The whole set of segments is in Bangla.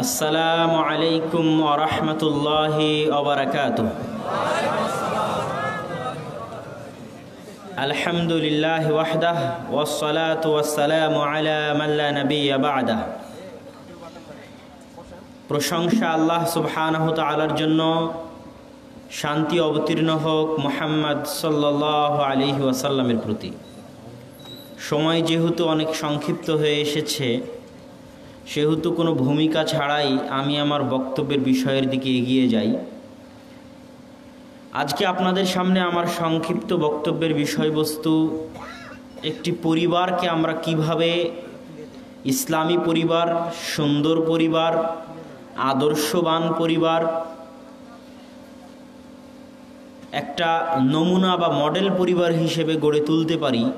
আসসালামু আলাইকুম ওরহমতুল্লাহ ওবরাকাত আলহামদুলিল্লাহ ওয়াহদাহ ওসলাত ওয়াসালাম আলা মাল্লা নবী আবাদা প্রশংসা আল্লাহ সুবহানাহু তালার জন্য শান্তি অবতীর্ণ হোক মোহাম্মদ সাল্লাহ আলহি ওয়াসাল্লামের প্রতি। সময় যেহেতু অনেক সংক্ষিপ্ত হয়ে এসেছে সেহেতু কোনো ভূমিকা ছাড়াই আমি আমার বক্তব্যের বিষয়ের দিকে এগিয়ে যাই। আজকে আপনাদের সামনে আমার সংক্ষিপ্ত বক্তব্যের বিষয়বস্তু, একটি পরিবারকে আমরা কীভাবে ইসলামী পরিবার, সুন্দর পরিবার, আদর্শবান পরিবার, একটা নমুনা বা মডেল পরিবার হিসেবে গড়ে তুলতে পারি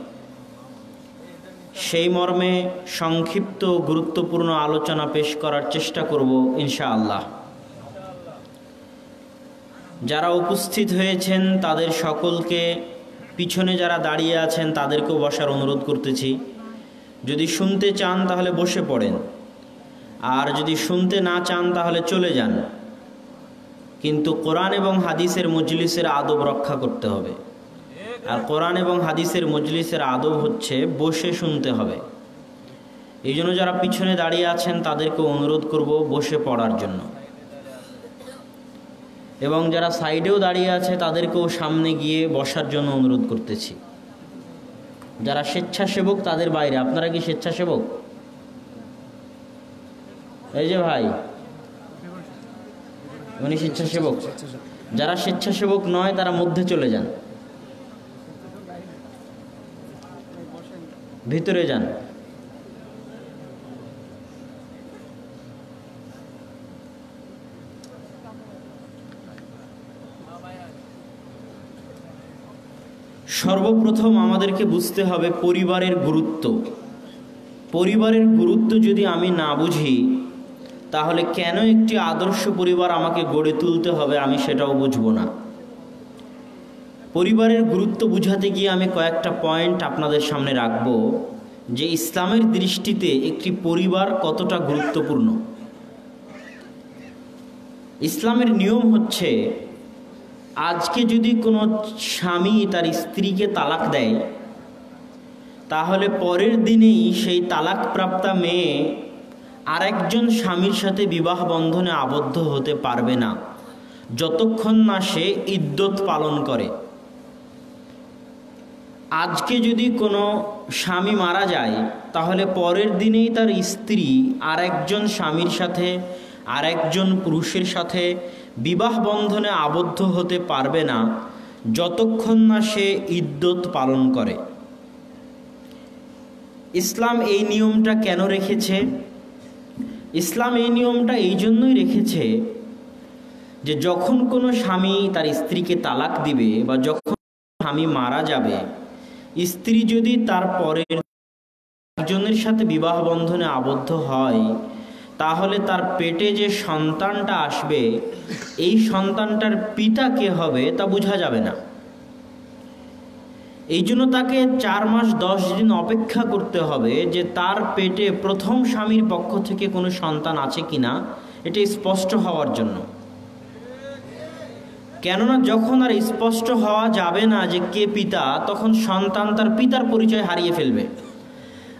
সেই মর্মে সংক্ষিপ্ত গুরুত্বপূর্ণ আলোচনা পেশ করার চেষ্টা করব, ইনশাআল্লাহ। যারা উপস্থিত হয়েছেন, তাদের সকলকে পিছনে যারা দাঁড়িয়ে আছেন, তাদেরকেও বসার অনুরোধ করতেছি। যদি শুনতে চান, তাহলে বসে পড়েন। আর যদি শুনতে না চান, তাহলে চলে যান। কিন্তু কোরআন এবং হাদিসের মজলিসের আদব রক্ষা করতে হবে। আর কোরআন এবং হাদিসের মজলিসের আদব হচ্ছে বসে শুনতে হবে। এই জন্য যারা পিছনে দাঁড়িয়ে আছেন, তাদেরকে অনুরোধ করব বসে পড়ার জন্য। এবং যারা সাইডেও দাঁড়িয়ে আছে, তাদেরকেও সামনে গিয়ে বসার জন্য অনুরোধ করতেছি। যারা স্বেচ্ছাসেবক, তাদের বাইরে। আপনারা কি স্বেচ্ছাসেবক? এই যে ভাই, উনি স্বেচ্ছাসেবক। যারা স্বেচ্ছাসেবক নয়, তারা মধ্যে চলে যান। ভিতরে যান। সর্বপ্রথম আমাদেরকে বুঝতে হবে পরিবারের গুরুত্ব। পরিবারের গুরুত্ব যদি আমি না বুঝি, তাহলে কেন একটি আদর্শ পরিবার আমাকে গড়ে তুলতে হবে আমি সেটাও বুঝব না। পরিবারের গুরুত্ব বুঝাতে গিয়ে আমি কয়েকটা পয়েন্ট আপনাদের সামনে রাখব যে ইসলামের দৃষ্টিতে একটি পরিবার কতটা গুরুত্বপূর্ণ। ইসলামের নিয়ম হচ্ছে, আজকে যদি কোনো স্বামী তার স্ত্রীকে তালাক দেয়, তাহলে পরের দিনেই সেই তালাকপ্রাপ্তা মেয়ে আরেকজন স্বামীর সাথে বিবাহ বন্ধনে আবদ্ধ হতে পারবে না, যতক্ষণ না সে ইদ্যত পালন করে। আজকে যদি কোনো স্বামী মারা যায়, তাহলে পরের দিনেই তার স্ত্রী আরেকজন স্বামীর সাথে, আরেকজন পুরুষের সাথে বিবাহ বন্ধনে আবদ্ধ হতে পারবে না, যতক্ষণ না সে ইদ্যত পালন করে। ইসলাম এই নিয়মটা কেন রেখেছে? ইসলাম এই নিয়মটা এই জন্যই রেখেছে যে যখন কোনো স্বামী তার স্ত্রীকে তালাক দিবে বা যখন স্বামী মারা যাবে স্ত্রী যদি তার পরের একজনের সাথে বিবাহ বন্ধনে আবদ্ধ হয়, তাহলে তার পেটে যে সন্তানটা আসবে, এই সন্তানটার পিতা কে হবে তা বোঝা যাবে না। এই জন্য তাকে চার মাস দশ দিন অপেক্ষা করতে হবে যে তার পেটে প্রথম স্বামীর পক্ষ থেকে কোনো সন্তান আছে কিনা, এটা স্পষ্ট হওয়ার জন্য। কেননা যখন আর স্পষ্ট হওয়া যাবে না যে কে পিতা, তখন সন্তান তার পিতার পরিচয় হারিয়ে ফেলবে।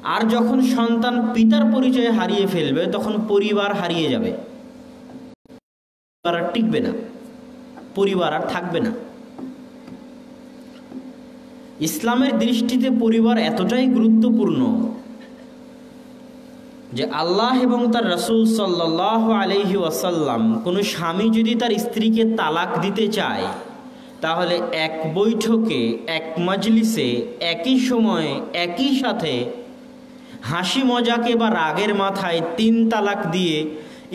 আর যখন সন্তান পিতার পরিচয় হারিয়ে ফেলবে, তখন পরিবার হারিয়ে যাবে। পরিবার আর টিকবে না। পরিবার আর থাকবে না। ইসলামের দৃষ্টিতে পরিবার এতটাই গুরুত্বপূর্ণ যে আল্লাহ এবং তার রসুল সাল্লাহ আলহি ওয়াসাল্লাম কোনো স্বামী যদি তার স্ত্রীকে তালাক দিতে চায়, তাহলে এক বৈঠকে, এক মজলিসে, একই সময়ে, একই সাথে হাসি মজাকে বা রাগের মাথায় তিন তালাক দিয়ে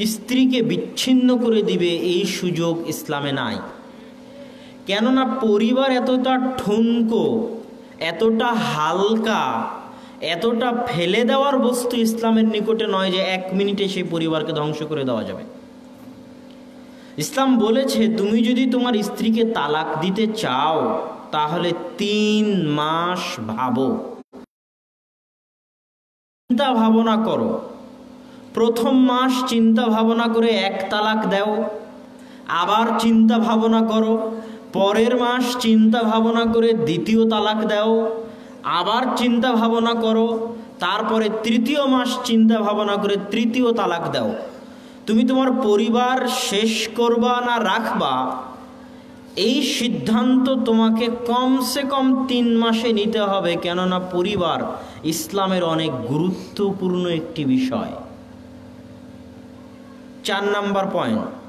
স্ত্রীকে বিচ্ছিন্ন করে দিবে এই সুযোগ ইসলামে নাই। কেননা পরিবার এতটা ঠুনকো, এতটা হালকা এতটা ফেলে দেওয়ার বস্তু ইসলামের নিকটে নয় যে এক মিনিটে সেই পরিবারকে ধ্বংস করে দেওয়া যাবে। ইসলাম বলেছে, তুমি যদি তোমার স্ত্রীকে তালাক দিতে চাও, তাহলে তিন মাস ভাবো। চিন্তা ভাবনা করো। প্রথম মাস চিন্তা ভাবনা করে এক তালাক দাও। আবার চিন্তা ভাবনা করো। পরের মাস চিন্তা ভাবনা করে দ্বিতীয় তালাক দাও। আবার চিন্তা ভাবনা করো, তারপরে তৃতীয় মাস চিন্তা ভাবনা করে তৃতীয় তালাক দাও। তুমি তোমার পরিবার শেষ করবা না রাখবা, এই সিদ্ধান্ত তোমাকে কমসে কম তিন মাসে নিতে হবে, কেননা পরিবার ইসলামের অনেক গুরুত্বপূর্ণ একটি বিষয়। চার নাম্বার পয়েন্ট,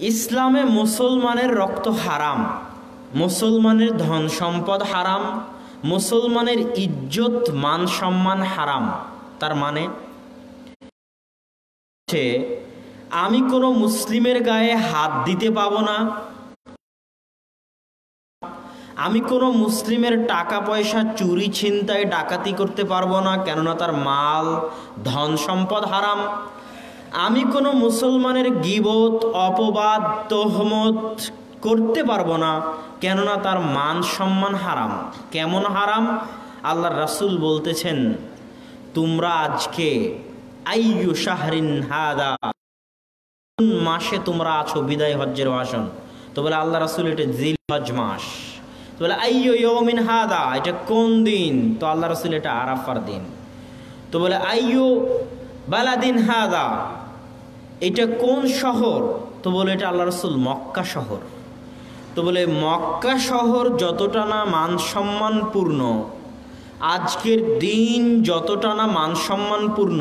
ইসলামে মুসলমানের রক্ত হারাম। মুসলমানের ধন সম্পদ হারাম, মুসলমানের ইজ্জত, মান সম্মান হারাম। তার মানে আমি কোনো মুসলিমের গায়ে হাত দিতে পাবো না। আমি কোনো মুসলিমের টাকা পয়সা চুরি, ছিনতাই, ডাকাতি করতে পারব না, কেননা তার মাল, ধন সম্পদ হারাম। আমি কোনো মুসলমানের গিবত, অপবাদ, তহমত করতে পারব না, কেননা তার মান সম্মান হারাম। কেমন হারাম? আল্লাহ রাসুল বলতেছেন, তোমরা আজকে আইয়ু শাহরিন হাদা, কোন মাসে তোমরা আছো বিদায় হজ্জের ভাষণ? তো বলে আল্লাহ রাসুল, এটা জিল হজ মাস। তো বলে, আইয়ো ইয়মিন হাদা, এটা কোন দিন? তো আল্লাহ রাসুল, এটা আরাফার দিন। তো বলে, আইয়ো বালাদিন হাদা, এটা কোন শহর? তো বলে, এটা আল্লাহ রসুল মক্কা শহর। তো বলে, মক্কা শহর যতটা না মানসম্মানপূর্ণ, আজকের দিন যতটা না মানসম্মানপূর্ণ,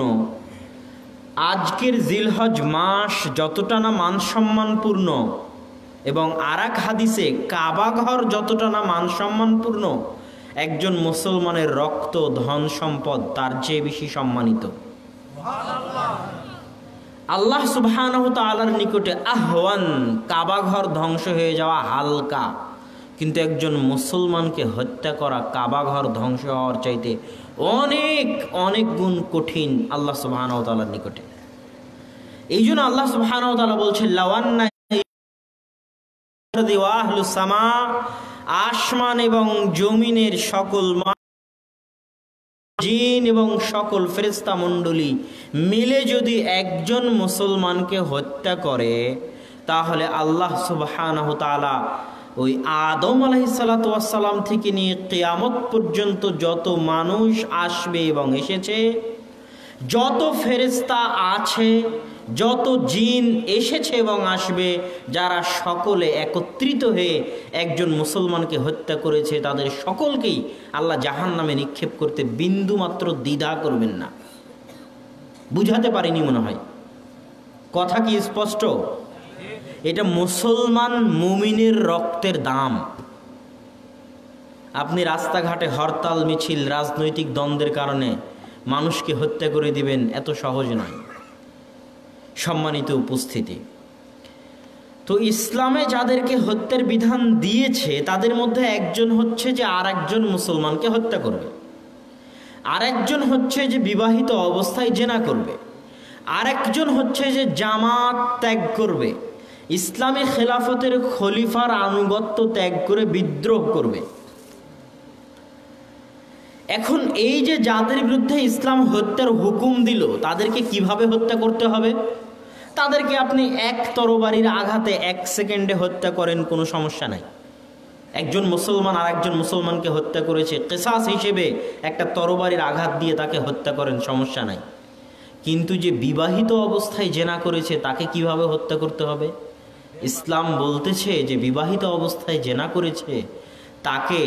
আজকের জিলহজ মাস যতটা না মানসম্মানপূর্ণ, এবং আর এক হাদিসে কাবাঘর যতটা না মানসম্মানপূর্ণ, একজন মুসলমানের রক্ত, ধন সম্পদ তার চেয়ে বেশি সম্মানিত। আল্লাহ সুবহান তালার নিকটে আহ্বান কাবাঘর ধ্বংস হয়ে যাওয়া হালকা। কিন্তু একজন মুসলমানকে হত্যা করা, কাবাঘর ধ্বংস হওয়ার চাইতে অনেক অনেক গুণ কঠিন আল্লাহ সুবহান তালার নিকটে। এই জন্য আল্লাহ সুবহান তালা বলছেন লাওয়ান্না আসমান এবং জমিনের সকল জিন এবং সকল ফেরেস্তা মণ্ডলী মিলে যদি একজন মুসলমানকে হত্যা করে, তাহলে আল্লাহ সুবাহ ওই আদম আলাহিসাল্লাম থেকে নিয়ে কেয়ামত পর্যন্ত যত মানুষ আসবে এবং এসেছে যত ফেরেস্তা আছে, যত জিন এসেছে এবং আসবে, যারা সকলে একত্রিত হয়ে একজন মুসলমানকে হত্যা করেছে, তাদের সকলকেই আল্লাহ জাহান নামে নিক্ষেপ করতে বিন্দু মাত্র দ্বিধা করবেন না। বুঝাতে পারিনি মনে হয়। কথা কি স্পষ্ট? এটা মুসলমান মুমিনের রক্তের দাম। আপনি রাস্তাঘাটে হরতাল, মিছিল, রাজনৈতিক দ্বন্দ্বের কারণে মানুষকে হত্যা করে দিবেন এত সহজ নয়। সম্মানিত উপস্থিতি। তো ইসলামে যাদেরকে হত্যার বিধান দিয়েছে, তাদের মধ্যে একজন হচ্ছে যে আর একজন মুসলমানকে হত্যা করবে। আরেকজন হচ্ছে যে বিবাহিত অবস্থায় জেনা করবে। আরেকজন হচ্ছে যে জামাত ত্যাগ করবে। ইসলামী খেলাফতের খলিফার আনুগত্য ত্যাগ করে বিদ্রোহ করবে। এখন এই যে যাদের বিরুদ্ধে ইসলাম হত্যার হুকুম দিল, তাদেরকে কীভাবে হত্যা করতে হবে? তাদেরকে আপনি এক তরবারির আঘাতে এক সেকেন্ডে হত্যা করেন, কোনো সমস্যা নাই। একজন মুসলমান আর একজন মুসলমানকে হত্যা করেছে, কেসাস হিসেবে একটা তরবারির আঘাত দিয়ে তাকে হত্যা করেন, সমস্যা নাই। কিন্তু যে বিবাহিত অবস্থায় জেনা করেছে, তাকে কীভাবে হত্যা করতে হবে? ইসলাম বলতেছে যে বিবাহিত অবস্থায় জেনা করেছে, তাকে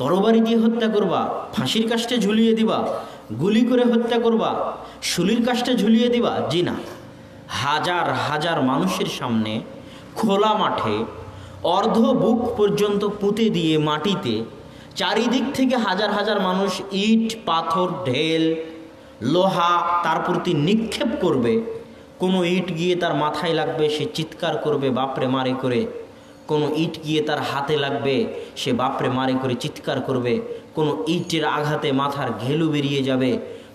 তরবারি দিয়ে হত্যা করবা, ফাঁসির কাষ্টে ঝুলিয়ে দিবা, গুলি করে হত্যা করবা শুলির কাষ্টে ঝুলিয়ে দিবা, জি না। হাজার হাজার মানুষের সামনে খোলা মাঠে অর্ধ বুক পর্যন্ত পুঁতে দিয়ে মাটিতে চারিদিক থেকে হাজার হাজার মানুষ ইট, পাথর, ঢেল, লোহা, তার প্রতি নিক্ষেপ করবে। কোনো ইট গিয়ে তার মাথায় লাগবে, সে চিৎকার করবে, বাপরে মারে করে। কোনো ইট গিয়ে তার হাতে লাগবে, সে বাপরে মারে করে চিৎকার করবে, কোনো ইটের আঘাতে মাথার ঘেলু বেরিয়ে যাবে,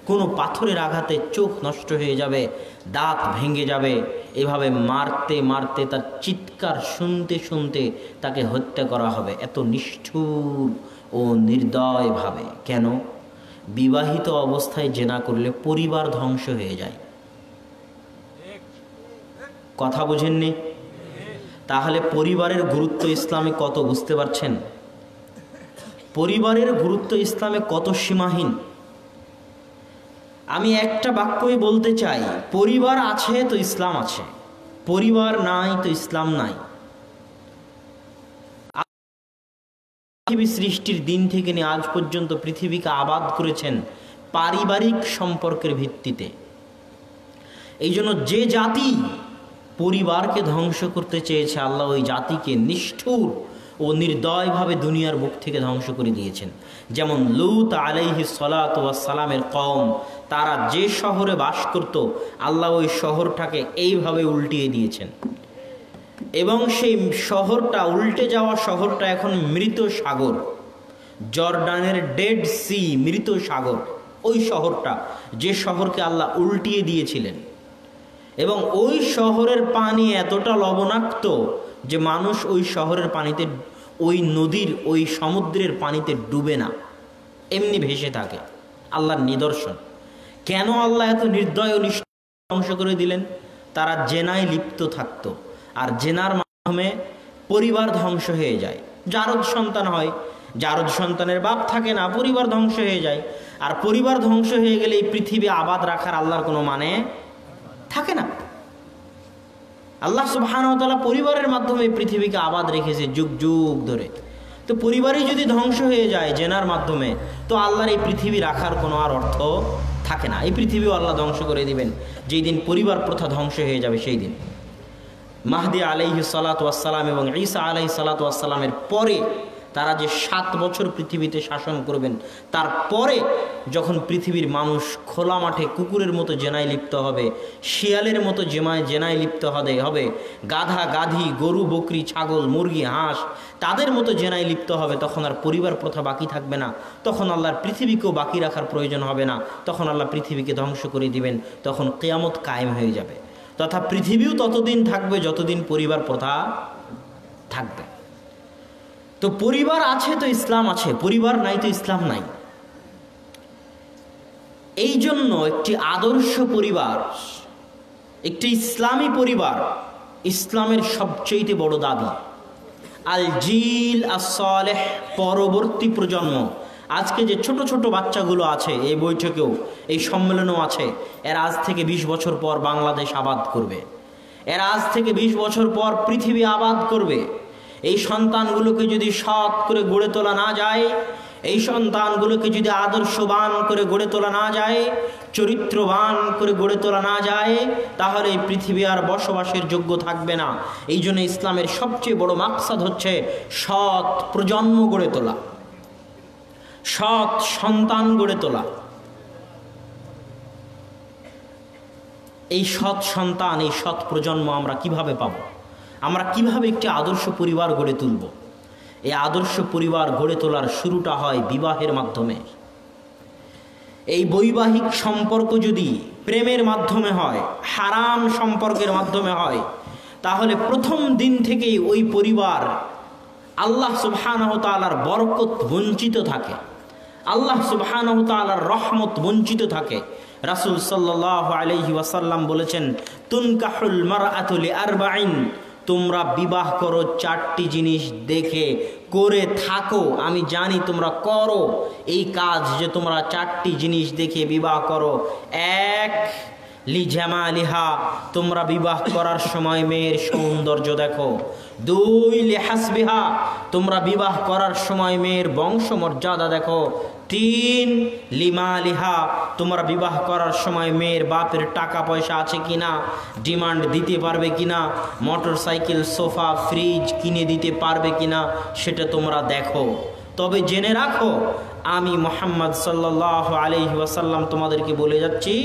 কোনো পাথরের আঘাতে চোখ নষ্ট হয়ে যাবে, দাঁত ভেঙে যাবে। এভাবে মারতে মারতে তার চিৎকার শুনতে শুনতে তাকে হত্যা করা হবে এত নিষ্ঠুর ও নির্দয়ভাবে কেন? বিবাহিত অবস্থায় জেনা করলে পরিবার ধ্বংস হয়ে যায়। কথা বুঝেননি? তাহলে পরিবারের গুরুত্ব ইসলামে কত বুঝতে পারছেন? পরিবারের গুরুত্ব ইসলামে কত সীমাহীন? আমি একটা বাক্যই বলতে চাই, পরিবার আছে তো ইসলাম আছে, পরিবার নাই তো ইসলাম নাই। পৃথিবী সৃষ্টির দিন থেকে নিয়ে আজ পর্যন্ত পৃথিবীকে আবাদ করেছেন পারিবারিক সম্পর্কের ভিত্তিতে। এই জন্য যে জাতি পরিবারকে ধ্বংস করতে চেয়েছে আল্লাহ ওই জাতিকে নিষ্ঠুর ও নির্দয়ভাবে দুনিয়ার বুক থেকে ধ্বংস করে দিয়েছেন। যেমন লুত আলাইহি সলাত সালামের কম তারা যে শহরে বাস করত, আল্লাহ ওই শহরটাকে এইভাবে উল্টিয়ে দিয়েছেন। এবং সেই শহরটা, উল্টে যাওয়া শহরটা এখন মৃত সাগর। জর্ডানের ডেড সি, মৃত সাগর। ওই শহরটা, যে শহরকে আল্লাহ উল্টিয়ে দিয়েছিলেন। এবং ওই শহরের পানি এতটা লবণাক্ত যে মানুষ ওই শহরের পানিতে, ওই নদীর, ওই সমুদ্রের পানিতে ডুবে না। এমনি ভেসে থাকে। আল্লাহর নিদর্শন। কেন আল্লাহ এত নির্দয় ও ধ্বংস করে দিলেন? তারা জেনায় লিপ্ত থাকত আর জেনার মাধ্যমে পরিবার ধ্বংস হয়ে যায়। জারদ সন্তান হয় জারদ সন্তানের বাপ থাকে না, পরিবার ধ্বংস হয়ে যায়। আর পরিবার ধ্বংস হয়ে গেলে এই পৃথিবী আবাদ রাখার আল্লাহর কোনো মানে থাকে না। আল্লাহ সুবাহানতলা পরিবারের মাধ্যমে পৃথিবীকে আবাদ রেখেছে যুগ যুগ ধরে। তো পরিবারই যদি ধ্বংস হয়ে যায় জেনার মাধ্যমে, তো আল্লাহর এই পৃথিবী রাখার কোনো আর অর্থ থাকে না। এই পৃথিবীও আল্লাহ ধ্বংস করে দিবেন। যেই দিন পরিবার প্রথা ধ্বংস হয়ে যাবে, সেই দিন। মাহদি আলাইহি সালাতাম এবং ঈসা আলাহি সালাতামের পরে তারা যে সাত বছর পৃথিবীতে শাসন করবেন, তারপরে যখন পৃথিবীর মানুষ খোলা মাঠে কুকুরের মতো জেনায় লিপ্ত হবে, শিয়ালের মতো জেমায় জেনায় লিপ্ত হবে হবে, গাধা, গাধি, গরু, বকরি, ছাগল, মুরগি, হাঁস, তাদের মতো জেনায় লিপ্ত হবে, তখন আর পরিবার প্রথা বাকি থাকবে না। তখন আল্লাহর পৃথিবীকেও বাকি রাখার প্রয়োজন হবে না। তখন আল্লাহ পৃথিবীকে ধ্বংস করে দিবেন, তখন কেয়ামত কায়েম হয়ে যাবে। তথা পৃথিবীও ততদিন থাকবে যতদিন পরিবার প্রথা থাকবে। তো পরিবার আছে তো ইসলাম আছে, পরিবার নাই তো ইসলাম নাই। এই জন্য একটি আদর্শ পরিবার, একটি ইসলামী পরিবার ইসলামের সবচেয়ে বড় দাবি। আল জিল আসলেহ পরবর্তী প্রজন্ম, আজকে যে ছোট ছোট বাচ্চাগুলো আছে এই বৈঠকেও, এই সম্মেলনও আছে, এর আজ থেকে ২০ বছর পর বাংলাদেশ আবাদ করবে। এর আজ থেকে ২০ বছর পর পৃথিবী আবাদ করবে। এই সন্তানগুলোকে যদি সৎ করে গড়ে তোলা না যায়, এই সন্তানগুলোকে যদি আদর্শবান করে গড়ে তোলা না যায়, চরিত্রবান করে গড়ে তোলা না যায়, তাহলে এই পৃথিবী আর বসবাসের যোগ্য থাকবে না। এই জন্য ইসলামের সবচেয়ে বড় মাকসাদ হচ্ছে সৎ প্রজন্ম গড়ে তোলা। সৎ সন্তান গড়ে তোলা। এই সৎ সন্তান, এই সৎ প্রজন্ম আমরা কীভাবে পাব? আমরা কীভাবে একটি আদর্শ পরিবার গড়ে তুলব? এই আদর্শ পরিবার গড়ে তোলার শুরুটা হয় বিবাহের মাধ্যমে। এই বৈবাহিক সম্পর্ক যদি প্রেমের মাধ্যমে হয়, হারাম সম্পর্কের মাধ্যমে হয়, তাহলে প্রথম দিন থেকেই ওই পরিবার আল্লাহ সুবহানাহ তালার বরকত বঞ্চিত থাকে। আল্লাহ সুবহানাহু তাআলার রহমত বঞ্চিত থাকে। রাসূল সাল্লাল্লাহু আলাইহি ওয়াসাল্লাম বলেছেন, তুনকাহুল মারআতু লিআরবাইন তোমরা বিবাহ করো চারটি জিনিস দেখে, করে থাকো, আমি জানি তোমরা করো। এই কাজ যে তোমরা চারটি জিনিস দেখে বিবাহ করো। এক, লিঝামা লিহা, তোমরা বিবাহ করার সময় মেয়ের সৌন্দর্য দেখো। দুই, লেহাসবিহা, তোমরা বিবাহ করার সময় মেয়ের বংশ মর্যাদা দেখো। তিন লিমা লিহা, তোমরা বিবাহ করার সময় মেয়ের বাপের টাকা পয়সা আছে কি না ডিমান্ড দিতে পারবে কিনা, মোটর সাইকেল, সোফা, ফ্রিজ কিনে দিতে পারবে কি না সেটা তোমরা দেখো। তবে জেনে রাখো, আমি মোহাম্মদ সাল্লাহ আলহি ওয়াসাল্লাম তোমাদেরকে বলে যাচ্ছি,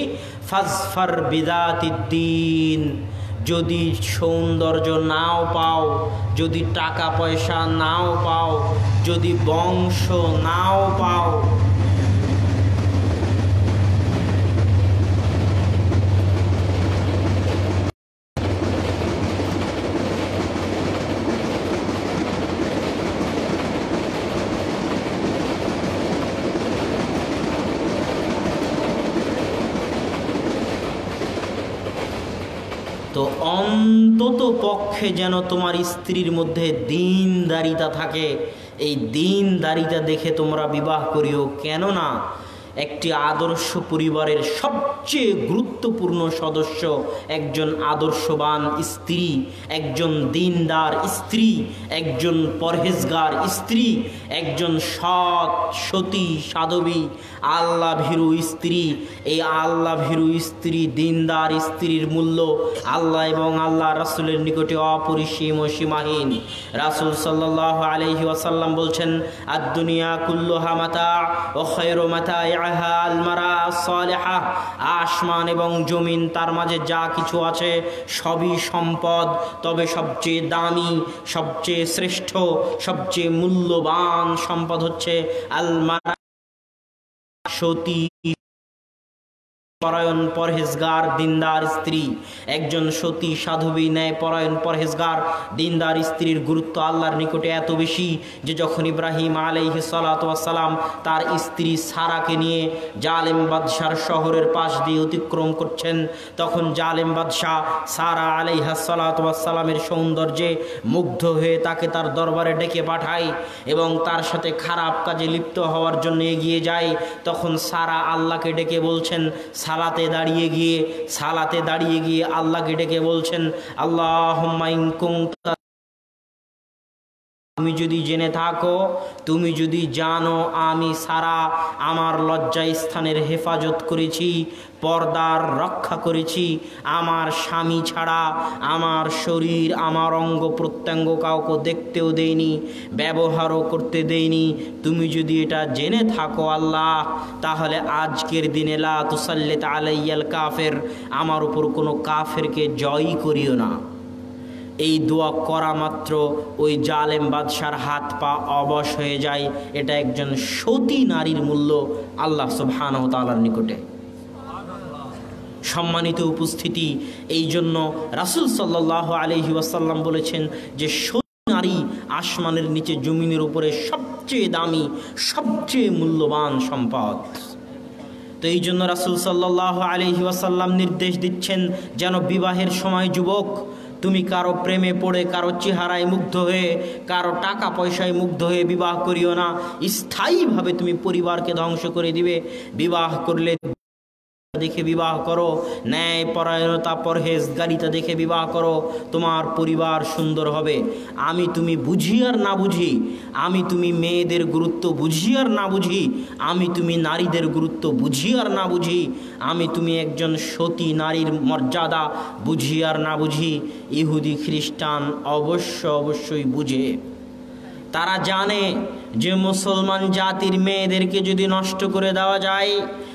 ফাজফার বিদাতিদ্দিন। যদি সৌন্দর্য নাও পাও যদি টাকা পয়সা নাও পাও যদি বংশ নাও পাও তো অন্তত পক্ষে যেন তোমার স্ত্রীর মধ্যে দিনদারিতা থাকে। এই দিনদারিতা দেখে তোমরা বিবাহ করিও। কেননা একটি আদর্শ পরিবারের সবচেয়ে গুরুত্বপূর্ণ সদস্য, একজন আদর্শবান স্ত্রী, একজন দিনদার স্ত্রী, একজন পরহেজগার স্ত্রী, একজন সৎ, সতী, সাধবী আল্লাহ ভীরু স্ত্রী। এই আল্লাহ ভীরু স্ত্রী, দিনদার স্ত্রীর মূল্য আল্লাহ এবং আল্লাহ রাসুলের নিকটে অপরিসীম ও সীমাহীন। রাসুল সাল্লাহ আলহি ওয়াসাল্লাম বলছেন আর দুনিয়া কুল্লোহা মাতা ও খৈর মাতা আসমান এবং জমিন তার মাঝে যা কিছু আছে সবই সম্পদ। তবে সবচেয়ে দামি, সবচেয়ে শ্রেষ্ঠ, সবচেয়ে মূল্যবান সম্পদ হচ্ছে আলমারা সতী। পরায়ণ পরহেজগার, দিনদার স্ত্রী। একজন সতী সাধবী ন্যায় পরায়ণ পরহেজগার। দিনদার স্ত্রীর গুরুত্ব আল্লাহর নিকটে এত বেশি যে যখন ইব্রাহিম আলাইহি সালাম তার স্ত্রী সারাকে নিয়ে জালেম বাদশার শহরের পাশ দিয়ে অতিক্রম করছেন, তখন জালেম বাদশাহ সারা আলাইহা সালাতামের সৌন্দর্যে মুগ্ধ হয়ে তাকে তার দরবারে ডেকে পাঠায় এবং তার সাথে খারাপ কাজে লিপ্ত হওয়ার জন্য এগিয়ে যায়। তখন সারা আল্লাহকে ডেকে বলছেন সালাতে দাঁড়িয়ে গিয়ে সালাতে দাঁড়িয়ে গিয়ে আল্লাহকে ডেকে বলছেন আল্লাহ তুমি যদি জেনে থাকো, তুমি যদি জানো, আমি সারা আমার লজ্জা স্থানের হেফাজত করেছি, পর্দার রক্ষা করেছি, আমার স্বামী ছাড়া আমার শরীর, আমার অঙ্গ প্রত্যঙ্গ কাউকে দেখতেও দেয়নি, ব্যবহারও করতে দেয়নি। তুমি যদি এটা জেনে থাকো আল্লাহ, তাহলে আজকের দিনে লা তুসাল্লেত আলাইয়াল কাফের, আমার উপর কোনো কাফেরকে জয়ই করিও না। এই দোয়া করা মাত্র ওই জালেম বাদশার হাত পা অবশ হয়ে যায়। এটা একজন সতী নারীর মূল্য আল্লাহ সুবহান তালার নিকটে। সম্মানিত উপস্থিতি, এই জন্য রাসুল সাল্লাহ আলহি ওয়াসাল্লাম বলেছেন যে, সতী নারী আসমানের নিচে জমিনের উপরে সবচেয়ে দামি, সবচেয়ে মূল্যবান সম্পদ। তো এই জন্য রাসুল সাল্লাহ আলহি ওয়াসাল্লাম নির্দেশ দিচ্ছেন যেন বিবাহের সময় যুবক তুমি কারও প্রেমে পড়ে, কারও চেহারায় মুগ্ধ হয়ে, কারও টাকা পয়সায় মুগ্ধ হয়ে বিবাহ করিও না। স্থায়ীভাবে তুমি পরিবারকে ধ্বংস করে দিবে। বিবাহ করলে দেখে বিবাহ করো। ন্যায় পরায়ণতা পরহেজ গাড়িটা দেখে বিবাহ করো। তোমার পরিবার সুন্দর হবে। আমি তুমি বুঝি আর না বুঝি? আমি তুমি মেয়েদের গুরুত্ব বুঝি আর না বুঝি? আমি তুমি নারীদের গুরুত্ব বুঝি আর না বুঝি? আমি তুমি একজন সতী নারীর মর্যাদা বুঝি আর না বুঝি? ইহুদি খ্রিস্টান অবশ্য অবশ্যই বুঝে। তারা জানে যে মুসলমান জাতির মেয়েদেরকে যদি নষ্ট করে দেওয়া যায়,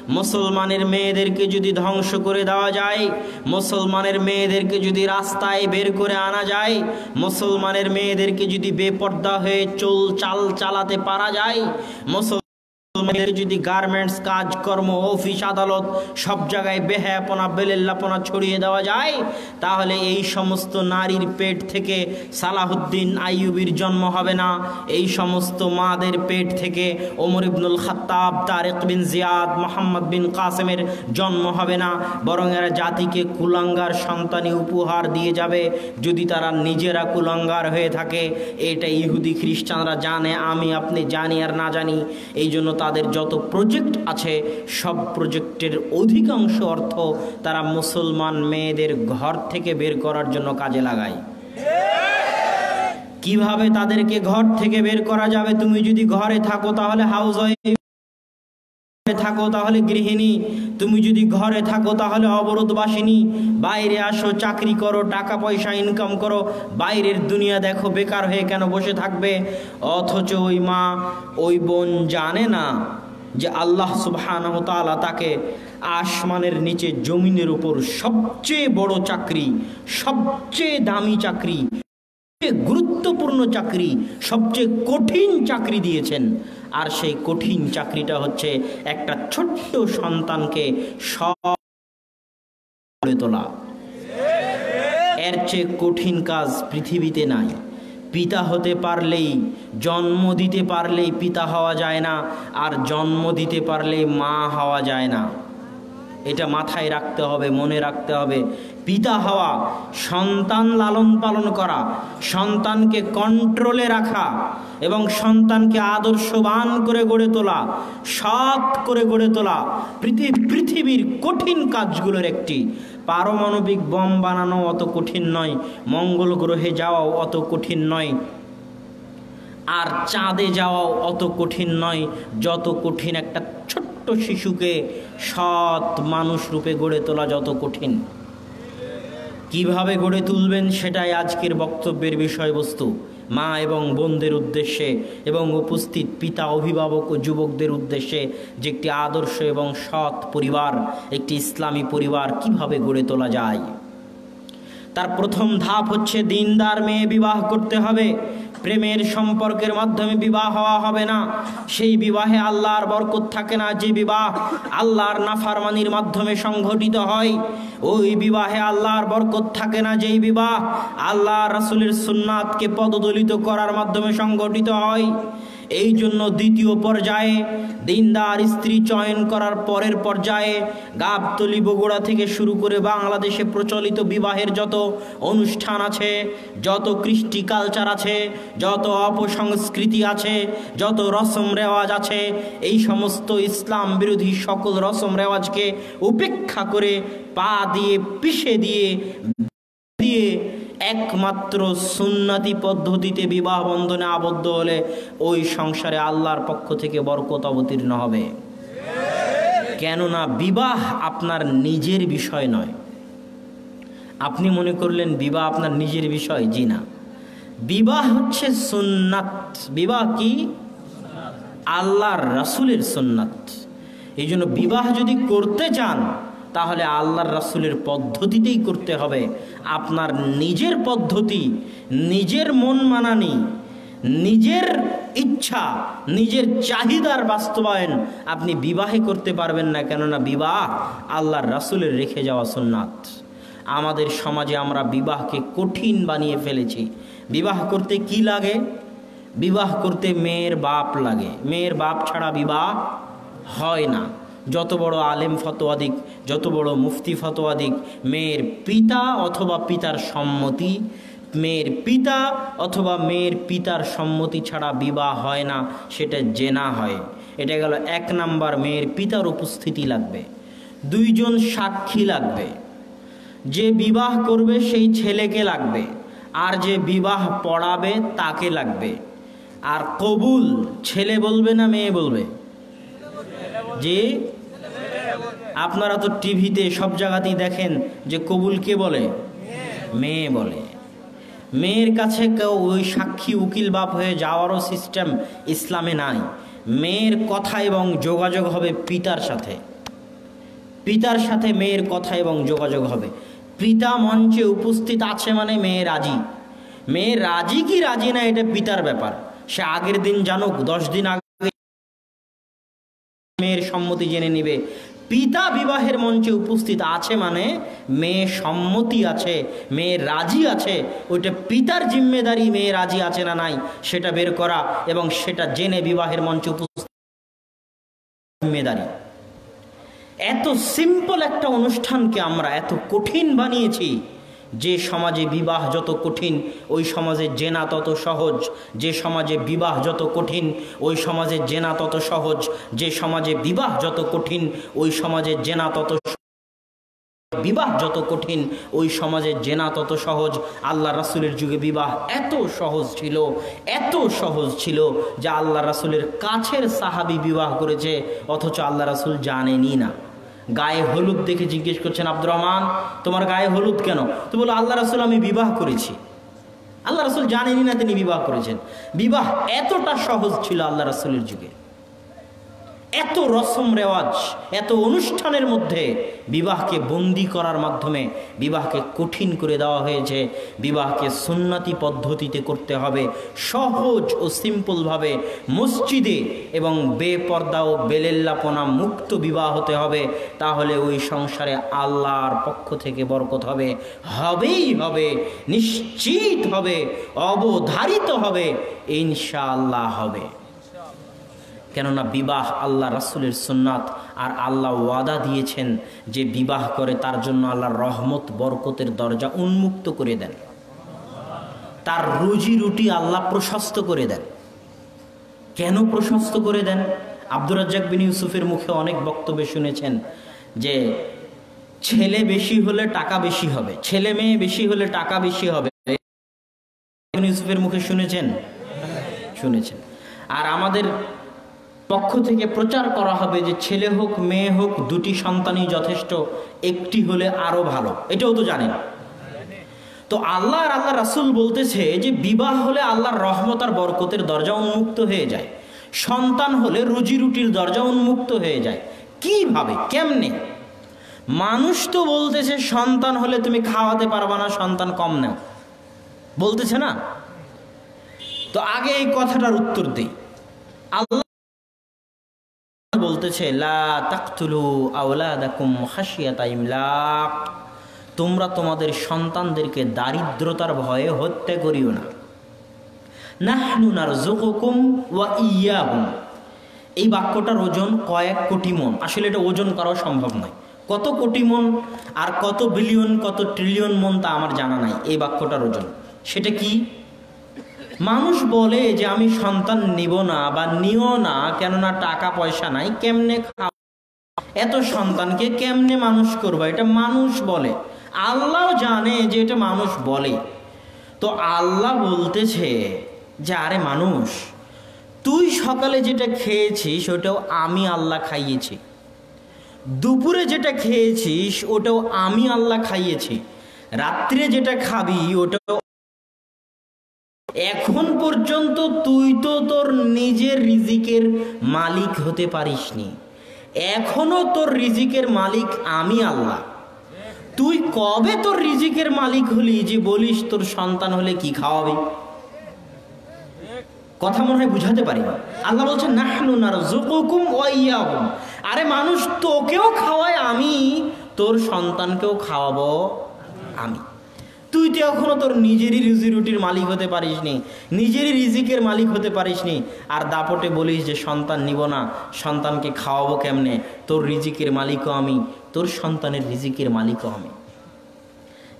মুসলমানের মেয়েদেরকে যদি ধ্বংস করে দেওয়া যায়, মুসলমানের মেয়েদেরকে যদি রাস্তায় বের করে আনা যায়, মুসলমানের মেয়েদেরকে যদি বেপর্দা হয়ে চল চাল চালাতে পারা যায়, মুসল মেয়েদের যদি গার্মেন্টস কাজকর্ম অফিস আদালত সব জায়গায় বেহায়াপনা, বেলেল্লাপনা ছড়িয়ে দেওয়া যায়, তাহলে এই সমস্ত নারীর পেট থেকে সালাহুদ্দিন আইয়ুবির জন্ম হবে না। এই সমস্ত মাদের পেট থেকে ওমর ইবনুল খাত্তাব, তারেক বিন জিয়াদ, মোহাম্মদ বিন কাসেমের জন্ম হবে না। বরং এরা জাতিকে কুলাঙ্গার সন্তানি উপহার দিয়ে যাবে। যদি তারা নিজেরা কুলাঙ্গার হয়ে থাকে, এটা ইহুদি খ্রিস্টানরা জানে, আমি আপনি জানি আর না জানি। এই জন্য তাদের যত প্রজেক্ট আছে, সব প্রজেক্টের অধিকাংশ অর্থ তারা মুসলমান মেয়েদের ঘর থেকে বের করার জন্য কাজে লাগায়। কীভাবে তাদেরকে ঘর থেকে বের করা যাবে? তুমি যদি ঘরে থাকো তাহলে হাউস থাকো তাহলে গৃহিণী। তুমি যদি ঘরে থাকো তাহলে অবরোধবাসিনী। বাইরে আসো, চাকরি করো, টাকা পয়সা ইনকাম করো। বাইরের দুনিয়া দেখো বেকার হয়ে কেন বসে থাকবে? অথচ ওই মা, ওই বোন জানে না যে আল্লাহ তাআলা তাকে আসমানের নিচে জমিনের উপর সবচেয়ে বড় চাকরি, সবচেয়ে দামি চাকরি গুরুত্বপূর্ণ চাকরি, সবচেয়ে কঠিন চাকরি দিয়েছেন। আর সেই কঠিন চাকরিটা হচ্ছে একটা ছোট্ট সন্তানকে সব তোলা। এর চেয়ে কঠিন কাজ পৃথিবীতে নাই। পিতা হতে পারলেই, জন্ম দিতে পারলেই পিতা হওয়া যায় না, আর জন্ম দিতে পারলেই মা হওয়া যায় না। এটা মাথায় রাখতে হবে, মনে রাখতে হবে। পিতা হওয়া, সন্তান লালন পালন করা, সন্তানকে কন্ট্রোলে রাখা এবং সন্তানকে আদর্শবান করে গড়ে তোলা, সৎ করে গড়ে তোলা পৃথিবীর কঠিন কাজগুলোর একটি। পারমাণবিক বম বানানো অত কঠিন নয়, মঙ্গল গ্রহে যাওয়াও অত কঠিন নয়, আর চাঁদে যাওয়াও অত কঠিন নয়, যত কঠিন একটা ছোট্ট শিশুকে সৎ মানুষ রূপে গড়ে তোলা যত কঠিন। কীভাবে গড়ে তুলবেন সেটাই আজকের বক্তব্যের বিষয়বস্তু। মা এবং বোনদের উদ্দেশ্যে এবং উপস্থিত পিতা, অভিভাবক ও যুবকদের উদ্দেশ্যে যে একটি আদর্শ এবং সৎ পরিবার, একটি ইসলামী পরিবার কীভাবে গড়ে তোলা যায়। তার প্রথম ধাপ হচ্ছে দিনদার মেয়ে বিবাহ করতে হবে। প্রেমের সম্পর্কের মাধ্যমে বিবাহ হওয়া হবে না। সেই বিবাহে আল্লাহর বরকত থাকে না। যে বিবাহ আল্লাহর নাফারমানির মাধ্যমে সংঘটিত হয়, ওই বিবাহে আল্লাহর বরকত থাকে না। যেই বিবাহ আল্লাহ রাসুলের সুন্নাতকে পদদলিত করার মাধ্যমে সংঘটিত হয়। এই জন্য দ্বিতীয় পর্যায়ে দিনদার স্ত্রী চয়ন করার পরের পর্যায়ে গাবতলি বগুড়া থেকে শুরু করে বাংলাদেশে প্রচলিত বিবাহের যত অনুষ্ঠান আছে, যত কৃষ্টি কালচার আছে, যত অপসংস্কৃতি আছে, যত রসম রেওয়াজ আছে, এই সমস্ত ইসলাম বিরোধী সকল রসম রেওয়াজকে উপেক্ষা করে পা দিয়ে, পিষে দিয়ে দিয়ে একমাত্র সুন্নাতি পদ্ধতিতে বিবাহ বন্ধনে আবদ্ধ হলে ওই সংসারে আল্লাহর পক্ষ থেকে বরকত অবতীর্ণ হবে। কেননা বিবাহ আপনার নিজের বিষয় নয়। আপনি মনে করলেন বিবাহ আপনার নিজের বিষয়? জি না। বিবাহ হচ্ছে সুন্নাত। বিবাহ কি? আল্লাহর রাসুলের সুন্নাত। এই জন্য বিবাহ যদি করতে চান তাহলে আল্লাহর রাসুলের পদ্ধতিতেই করতে হবে। আপনার নিজের পদ্ধতি, নিজের মন মানানি, নিজের ইচ্ছা, নিজের চাহিদার বাস্তবায়ন আপনি বিবাহে করতে পারবেন না, কেননা বিবাহ আল্লাহর রাসুলের রেখে যাওয়া সুন্নাত। আমাদের সমাজে আমরা বিবাহকে কঠিন বানিয়ে ফেলেছি। বিবাহ করতে কি লাগে? বিবাহ করতে মেয়ের বাপ লাগে। মেয়ের বাপ ছাড়া বিবাহ হয় না। যত বড় আলেম ফতোয়াদিক যত বড় মুফতি ফতোয়াদিক মেয়ের পিতা অথবা পিতার সম্মতি, মেয়ের পিতা অথবা মেয়ের পিতার সম্মতি ছাড়া বিবাহ হয় না, সেটা জেনা হয়। এটা গেল এক নাম্বার, মেয়ের পিতার উপস্থিতি লাগবে। দুইজন সাক্ষী লাগবে। যে বিবাহ করবে, সেই ছেলেকে লাগবে। আর যে বিবাহ পড়াবে, তাকে লাগবে। আর কবুল, ছেলে বলবে না মেয়ে বলবে? যে আপনারা তো টিভিতে সব জায়গাতেই দেখেন যে কবুল কে বলে? মেয়ে বলে। মেয়ের কাছে কেউ ওই সাক্ষী উকিল বাপ হয়ে যাওয়ারও সিস্টেম ইসলামে নাই। মেয়ের কথা এবং যোগাযোগ হবে পিতার সাথে। পিতার সাথে মেয়ের কথা এবং যোগাযোগ হবে। পিতা মঞ্চে উপস্থিত আছে মানে মেয়ে রাজি। মেয়ে রাজি কি রাজি না এটা পিতার ব্যাপার। সে আগের দিন জানুক, দশ দিন আগে মেয়ের সম্মতি জেনে নিবে। পিতা বিবাহের মঞ্চে উপস্থিত আছে মানে মেয়ে সম্মতি আছে, মেয়ে রাজি আছে, ওইটা পিতার জিম্মেদারি মেয়ে রাজি আছে না নাই, সেটা বের করা এবং সেটা জেনে বিবাহের মঞ্চে উপস্থিত জিম্মেদারি। এত সিম্পল একটা অনুষ্ঠানকে আমরা এত কঠিন বানিয়েছি। যে সমাজে বিবাহ যত কঠিন, ওই সমাজে জেনা তত সহজ। যে সমাজে বিবাহ যত কঠিন, ওই সমাজে জেনা তত সহজ। যে সমাজে বিবাহ যত কঠিন, ওই সমাজে জেনা তত বিবাহ যত কঠিন, ওই সমাজে জেনা তত সহজ। আল্লাহ রাসুলের যুগে বিবাহ এত সহজ ছিল, এত সহজ ছিল যে আল্লাহ রাসুলের কাছের সাহাবি বিবাহ করেছে, অথচ আল্লাহ রাসুল জানেনি না। গায়ে হলুদ দেখে জিজ্ঞেস করছেন, আব্দুর রহমান, তোমার গায়ে হলুদ কেন? তো বলো আল্লাহ রাসুল, আমি বিবাহ করেছি। আল্লাহ রাসুল জানেনি না তিনি বিবাহ করেছেন। বিবাহ এতটা সহজ ছিল আল্লাহ রাসুলের যুগে। এত রসম রেওয়াজ, এত অনুষ্ঠানের মধ্যে বিবাহকে বন্দি করার মাধ্যমে বিবাহকে কঠিন করে দেওয়া হয়েছে। বিবাহকে সুন্নতি পদ্ধতিতে করতে হবে, সহজ ও সিম্পলভাবে মসজিদে এবং বেপর্দা ও বেলেল্লাপনা মুক্ত বিবাহ হতে হবে, তাহলে ওই সংসারে আল্লাহর পক্ষ থেকে বরকত হবে, হবেই হবে, নিশ্চিত হবে, অবধারিত হবে, ইনশাআল্লাহ হবে। কেননা বিবাহ আল্লাহ রাসুলের সুন্নাত আর আল্লাহ ওয়াদা দিয়েছেন যে বিবাহ করে তার জন্য আল্লাহর রহমত, বরকতের দরজা উন্মুক্ত করে দেন। তার রুজি রুটি আল্লাহ প্রশস্ত করে দেন। কেন প্রশস্ত করে দেন? আব্দুর রাজ্জাক বিন ইউসুফের মুখে অনেক বক্তব্য শুনেছেন যে ছেলে বেশি হলে টাকা বেশি হবে, ছেলে মেয়ে বেশি হলে টাকা বেশি হবে। ইউসুফের মুখে শুনেছেন? শুনেছেন। আর আমাদের পক্ষ থেকে প্রচার করা হবে যে ছেলে হোক, মেয়ে হোক, দুটি সন্তানই যথেষ্ট, একটি হলে আরও ভালো। এটাও তো জানেন। তো আল্লাহ আর আল্লাহ রাসুল বলতেছে যে বিবাহ হলে আল্লাহর রহমত আর বরকতের দরজা উন্মুক্ত হয়ে যায়। সন্তান হলে রুজি রুটির দরজা উন্মুক্ত হয়ে যায়। কীভাবে? কেমনে? মানুষ তো বলতেছে, সন্তান হলে তুমি খাওয়াতে পারবা না, সন্তান কম নেও। বলতেছে না? তো আগে এই কথাটার উত্তর দিই। আল্লাহ বলতেছে তোমরা তোমাদের সন্তানদেরকে দারিদ্রতার ভয়ে হত্যা করিও না। এই বাক্যটার ওজন কয়েক কোটি মন। আসলে এটা ওজন করাও সম্ভব নয়। কত কোটি মন আর কত বিলিয়ন, কত ট্রিলিয়ন মন তা আমার জানা নাই। এই বাক্যটার ওজন। সেটা কি? মানুষ বলে যে আমি সন্তান নিব না বা নিও না, কেননা টাকা পয়সা নাই, কেমনে খাও এত সন্তানকে কেমনে মানুষ করব? এটা মানুষ বলে। আল্লাহ জানে যে এটা মানুষ বলে। তো আল্লাহ বলতেছে যে, আরে মানুষ, তুই সকালে যেটা খেয়েছিস, ওটাও আমি আল্লাহ খাইয়েছি। দুপুরে যেটা খেয়েছিস, ওটাও আমি আল্লাহ খাইয়েছি। রাত্রে যেটা খাবি, ওটাও এখন পর্যন্ত তুই তো তোর নিজের রিজিকের মালিক হতে পারিসনি। এখনও তোর রিজিকের মালিক আমি আল্লাহ। তুই কবে তোর রিজিকের মালিক হলি যে বলিস তোর সন্তান হলে কি খাওয়াবি? কথা মনে হয় বুঝাতে পারি না। আল্লাহ বলছেন, নাহনু নারযুকুকুম ওয়া ইয়াহুম আরে মানুষ তোকেও খাওয়ায়, আমি তোর সন্তানকেও খাওয়াবো আমি। তুই তো এখনও তোর নিজেরই রুজি রুটির মালিক হতে পারিসনি, নিজেরই রিজিকের মালিক হতে পারিসনি। আর দাপটে বলিস যে, সন্তান নিব না, সন্তানকে খাওয়াবো কেমনে? তোর রিজিকের মালিকও আমি, তোর সন্তানের রিজিকের মালিকও আমি।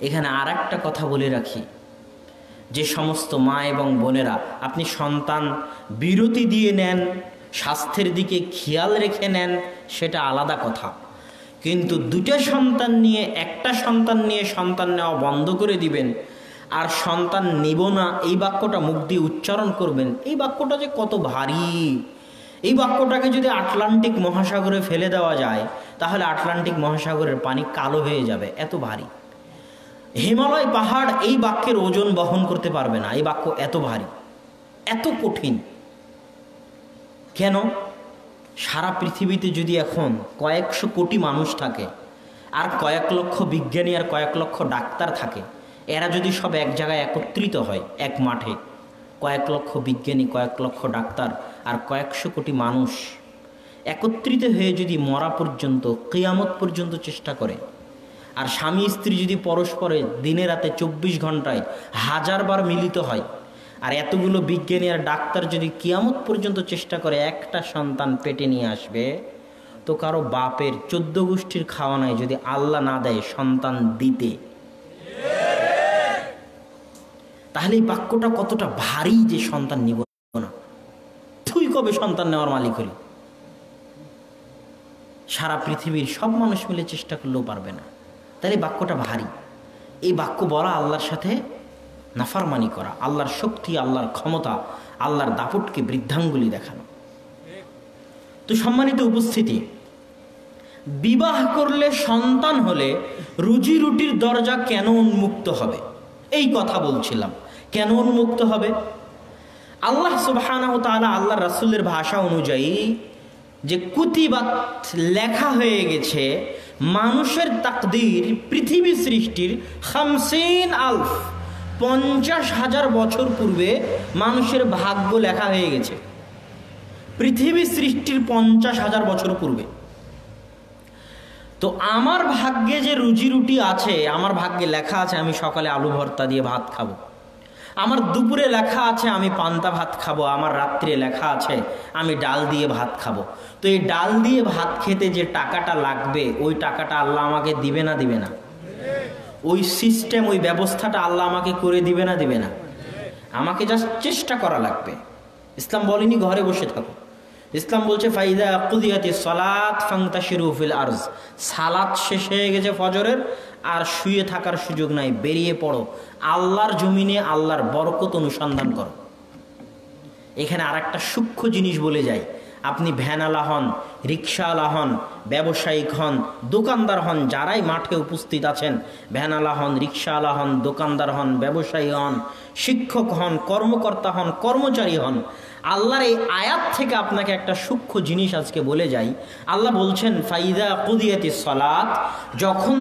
এখানে আর একটা কথা বলে রাখি, যে সমস্ত মা এবং বোনেরা, আপনি সন্তান বিরতি দিয়ে নেন, স্বাস্থ্যের দিকে খেয়াল রেখে নেন, সেটা আলাদা কথা। কিন্তু দুটা সন্তান নিয়ে, একটা সন্তান নিয়ে সন্তান নেওয়া বন্ধ করে দিবেন। আর সন্তান নিব না, এই বাক্যটা মুখ দিয়ে উচ্চারণ করবেন। এই বাক্যটা যে কত ভারী। এই বাক্যটাকে যদি আটলান্টিক মহাসাগরে ফেলে দেওয়া যায়, তাহলে আটলান্টিক মহাসাগরের পানি কালো হয়ে যাবে। এত ভারী। হিমালয় পাহাড় এই বাক্যের ওজন বহন করতে পারবে না। এই বাক্য এত ভারী। এত কঠিন। কেন? সারা পৃথিবীতে যদি এখন কয়েকশো কোটি মানুষ থাকে, আর কয়েক লক্ষ বিজ্ঞানী আর কয়েক লক্ষ ডাক্তার থাকে, এরা যদি সব এক জায়গায় একত্রিত হয়, এক মাঠে, কয়েক লক্ষ বিজ্ঞানী, কয়েক লক্ষ ডাক্তার আর কয়েকশো কোটি মানুষ একত্রিত হয়ে যদি মরা পর্যন্ত, কেয়ামত পর্যন্ত চেষ্টা করে, আর স্বামী স্ত্রী যদি পরস্পরে দিনে রাতে চব্বিশ ঘন্টায় হাজারবার মিলিত হয় আর এতগুলো বিজ্ঞানী আর ডাক্তার যদি কিয়ামত পর্যন্ত চেষ্টা করে একটা সন্তান পেটে নিয়ে আসবে, তো কারও বাপের চোদ্দ গোষ্ঠীর খাওয়া নাই যদি আল্লাহ না দেয় সন্তান দিতে। তাহলে এই বাক্যটা কতটা ভারী যে সন্তান নিব না। তুই কবে সন্তান নেওয়ার মালিক হলি? সারা পৃথিবীর সব মানুষ মিলে চেষ্টা করলেও পারবে না। তাহলে বাক্যটা ভারী। এই বাক্য বলা আল্লাহর সাথে নাফারমানি করা, আল্লাহর শক্তি, আল্লাহর ক্ষমতা, আল্লাহর দাপটকে বৃদ্ধাঙ্গুলি দেখানো। তো সম্মানিত উপস্থিতি, বিবাহ করলে সন্তান হলে রুজি রুটির দরজা কেন উন্মুক্ত হবে? এই কথা বলছিলাম। কেন উন্মুক্ত হবে? আল্লাহ তালা আল্লাহ রাসুলের ভাষা অনুযায়ী যে কুতিবাত লেখা হয়ে গেছে, মানুষের তাকদির পৃথিবী সৃষ্টির খামসিন আলফ। পঞ্চাশ হাজার বছর পূর্বে মানুষের ভাগ্য লেখা হয়ে গেছে। পৃথিবী সৃষ্টির পঞ্চাশ হাজার বছর পূর্বে। তো আমার ভাগ্যে যে রুজি রুটি আছে, আমার ভাগ্যে লেখা আছে, আমি সকালে আলু ভর্তা দিয়ে ভাত খাব। আমার দুপুরে লেখা আছে, আমি পান্তা ভাত খাব। আমার রাত্রে লেখা আছে, আমি ডাল দিয়ে ভাত খাব। তো এই ডাল দিয়ে ভাত খেতে যে টাকাটা লাগবে, ওই টাকাটা আল্লাহ আমাকে দিবে না দিবে না। ওই সিস্টেম ওই ব্যবস্থাটা আল্লাহ আমাকে করে দিবে না দিবে না। আমাকে জাস্ট চেষ্টা করা লাগবে। ইসলাম বলেনি ঘরে বসে থাকো। ইসলাম বলছে, ফাইদা কুদিয়াতি সলাত ফাংতা শিরুফিল আরজ। সালাত শেষ হয়ে গেছে ফজরের, আর শুয়ে থাকার সুযোগ নাই। বেরিয়ে পড়ো। আল্লাহর জমিনে আল্লাহর বরকত অনুসন্ধান করো। এখানে আর একটা সূক্ষ্ম জিনিস বলে যায় আপনি ভ্যানালা হন রিক্সাওয়ালা হন, ব্যবসায়িক হন, দোকানদার হন, যারাই মাঠে উপস্থিত আছেন, ভ্যানালা হন রিক্সাওয়ালা হন, দোকানদার হন, ব্যবসায়ী হন, শিক্ষক হন, কর্মকর্তা হন, কর্মচারী হন, আল্লাহর এই আয়াত থেকে আপনাকে একটা সূক্ষ্ম জিনিস আজকে বলে যাই। আল্লাহ বলছেন, ফাইদা কুদিয়াতি সলাত যখন